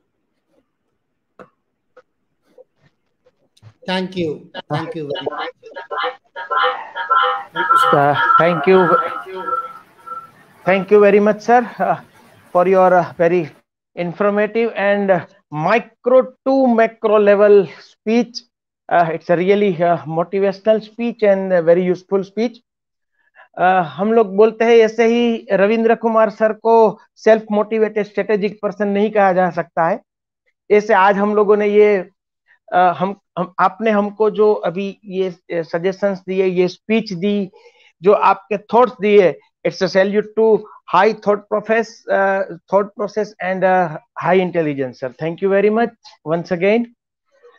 Thank you. Thank you very much. Uh, thank you. Thank you very much, sir, uh, for your uh, very informative and uh, micro to macro level speech. Uh, it's a really uh, motivational speech and very useful speech. Uh, हम लोग बोलते हैं ऐसे ही Ravindra Kumar sir को self motivated strategic person नहीं कहा जा सकता है ऐसे आज हम लोगों ने ये uh, हम, हम, आपने हमको जो अभी ये सजेशंस दिए, ये स्पीच दी, जो आपके थॉट्स दिए it's a salute to high thought profess thought process and high intelligence sir thank you very much once again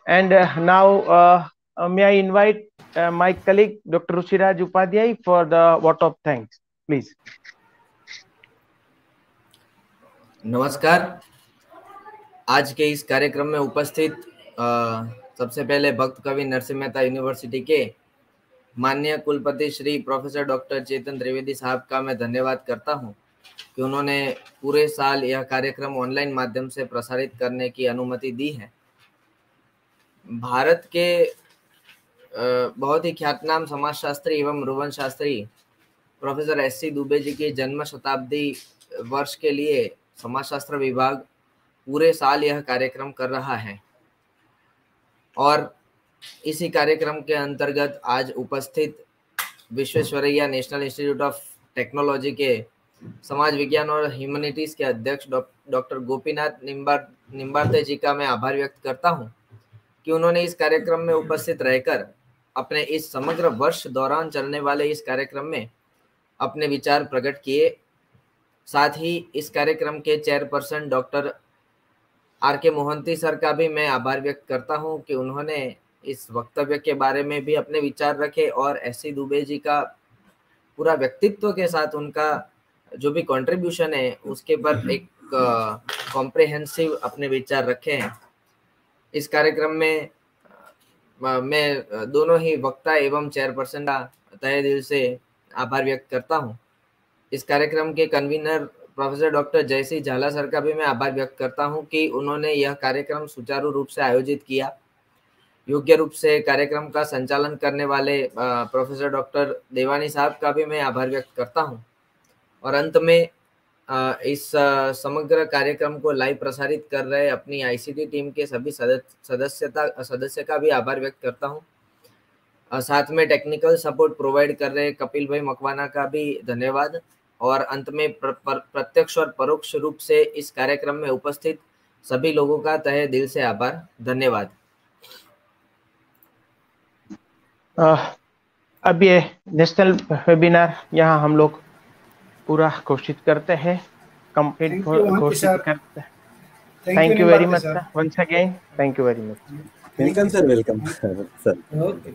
and now may I invite my colleague doctor Rishiraj Upadhyay for the vote of thanks please नमस्कार। आज के इस कार्यक्रम में उपस्थित uh, सबसे पहले भक्त कवि नरसिंह मेहता यूनिवर्सिटी के माननीय कुलपति श्री प्रोफेसर डॉक्टर चेतन त्रिवेदी साहब का मैं धन्यवाद करता हूँ कि उन्होंने पूरे साल यह कार्यक्रम ऑनलाइन माध्यम से प्रसारित करने की अनुमति दी है। भारत के बहुत ही ख्यातनाम समाजशास्त्री एवं रोवन Shastri professor S C Dubey ji की जन्म शताब्दी वर्ष के लिए समाजशास्त्र विभाग पूरे साल यह कार्यक्रम कर रहा है। और इसी कार्यक्रम के अंतर्गत आज उपस्थित Visvesvaraya national institute of technology के समाज विज्ञान और ह्यूमैनिटीज के अध्यक्ष डॉक- डॉक्टर गोपीनाथ निम्बार निम्बारते जी का मैं आभार व्यक्त करता हूँ कि उन्होंने इस कार्यक्रम में उपस्थित रहकर अपने इस समग्र वर्ष दौरान चलने वाले इस कार्यक्रम में अपने विचार प्रकट किए। साथ ही इस कार्यक्रम के चेयरपर्सन डॉक्टर आर के मोहंती सर का भी मैं आभार व्यक्त करता हूँ कि उन्होंने इस वक्तव्य के बारे में भी अपने विचार रखे और एस सी दुबे जी का पूरा व्यक्तित्व के साथ उनका जो भी कंट्रीब्यूशन है उसके पर एक कॉम्प्रिहेंसिव अपने विचार रखे हैं। इस कार्यक्रम में मैं दोनों ही वक्ता एवं चेयरपर्सन का तहे दिल से आभार व्यक्त करता हूँ। इस कार्यक्रम के convener professor doctor Jaysi Jhala sir का भी मैं आभार व्यक्त करता हूँ कि उन्होंने यह कार्यक्रम सुचारू रूप से आयोजित किया। योग्य रूप से कार्यक्रम का संचालन करने वाले प्रोफेसर डॉक्टर देवानी साहब का भी मैं आभार व्यक्त करता हूँ। और अंत में इस समग्र कार्यक्रम को लाइव प्रसारित कर रहे अपनी आईसीटी टीम के सभी सदस्यता, सदस्य का भी आभार व्यक्त करता हूँ। साथ में टेक्निकल सपोर्ट प्रोवाइड कर रहे कपिल भाई मकवाना का भी धन्यवाद। और अंत में प्र, प्र, प्रत्यक्ष और परोक्ष रूप से इस कार्यक्रम में उपस्थित सभी लोगों का तहे दिल से आभार धन्यवाद अब ये नेशनल वेबिनार यहाँ हम लोग पूरा घोषित करते हैं कंप्लीट Thank you, घोषित करते हैं Thank thank you very much sir. Once again thank you very much Welcome, sir. Welcome, sir. Okay.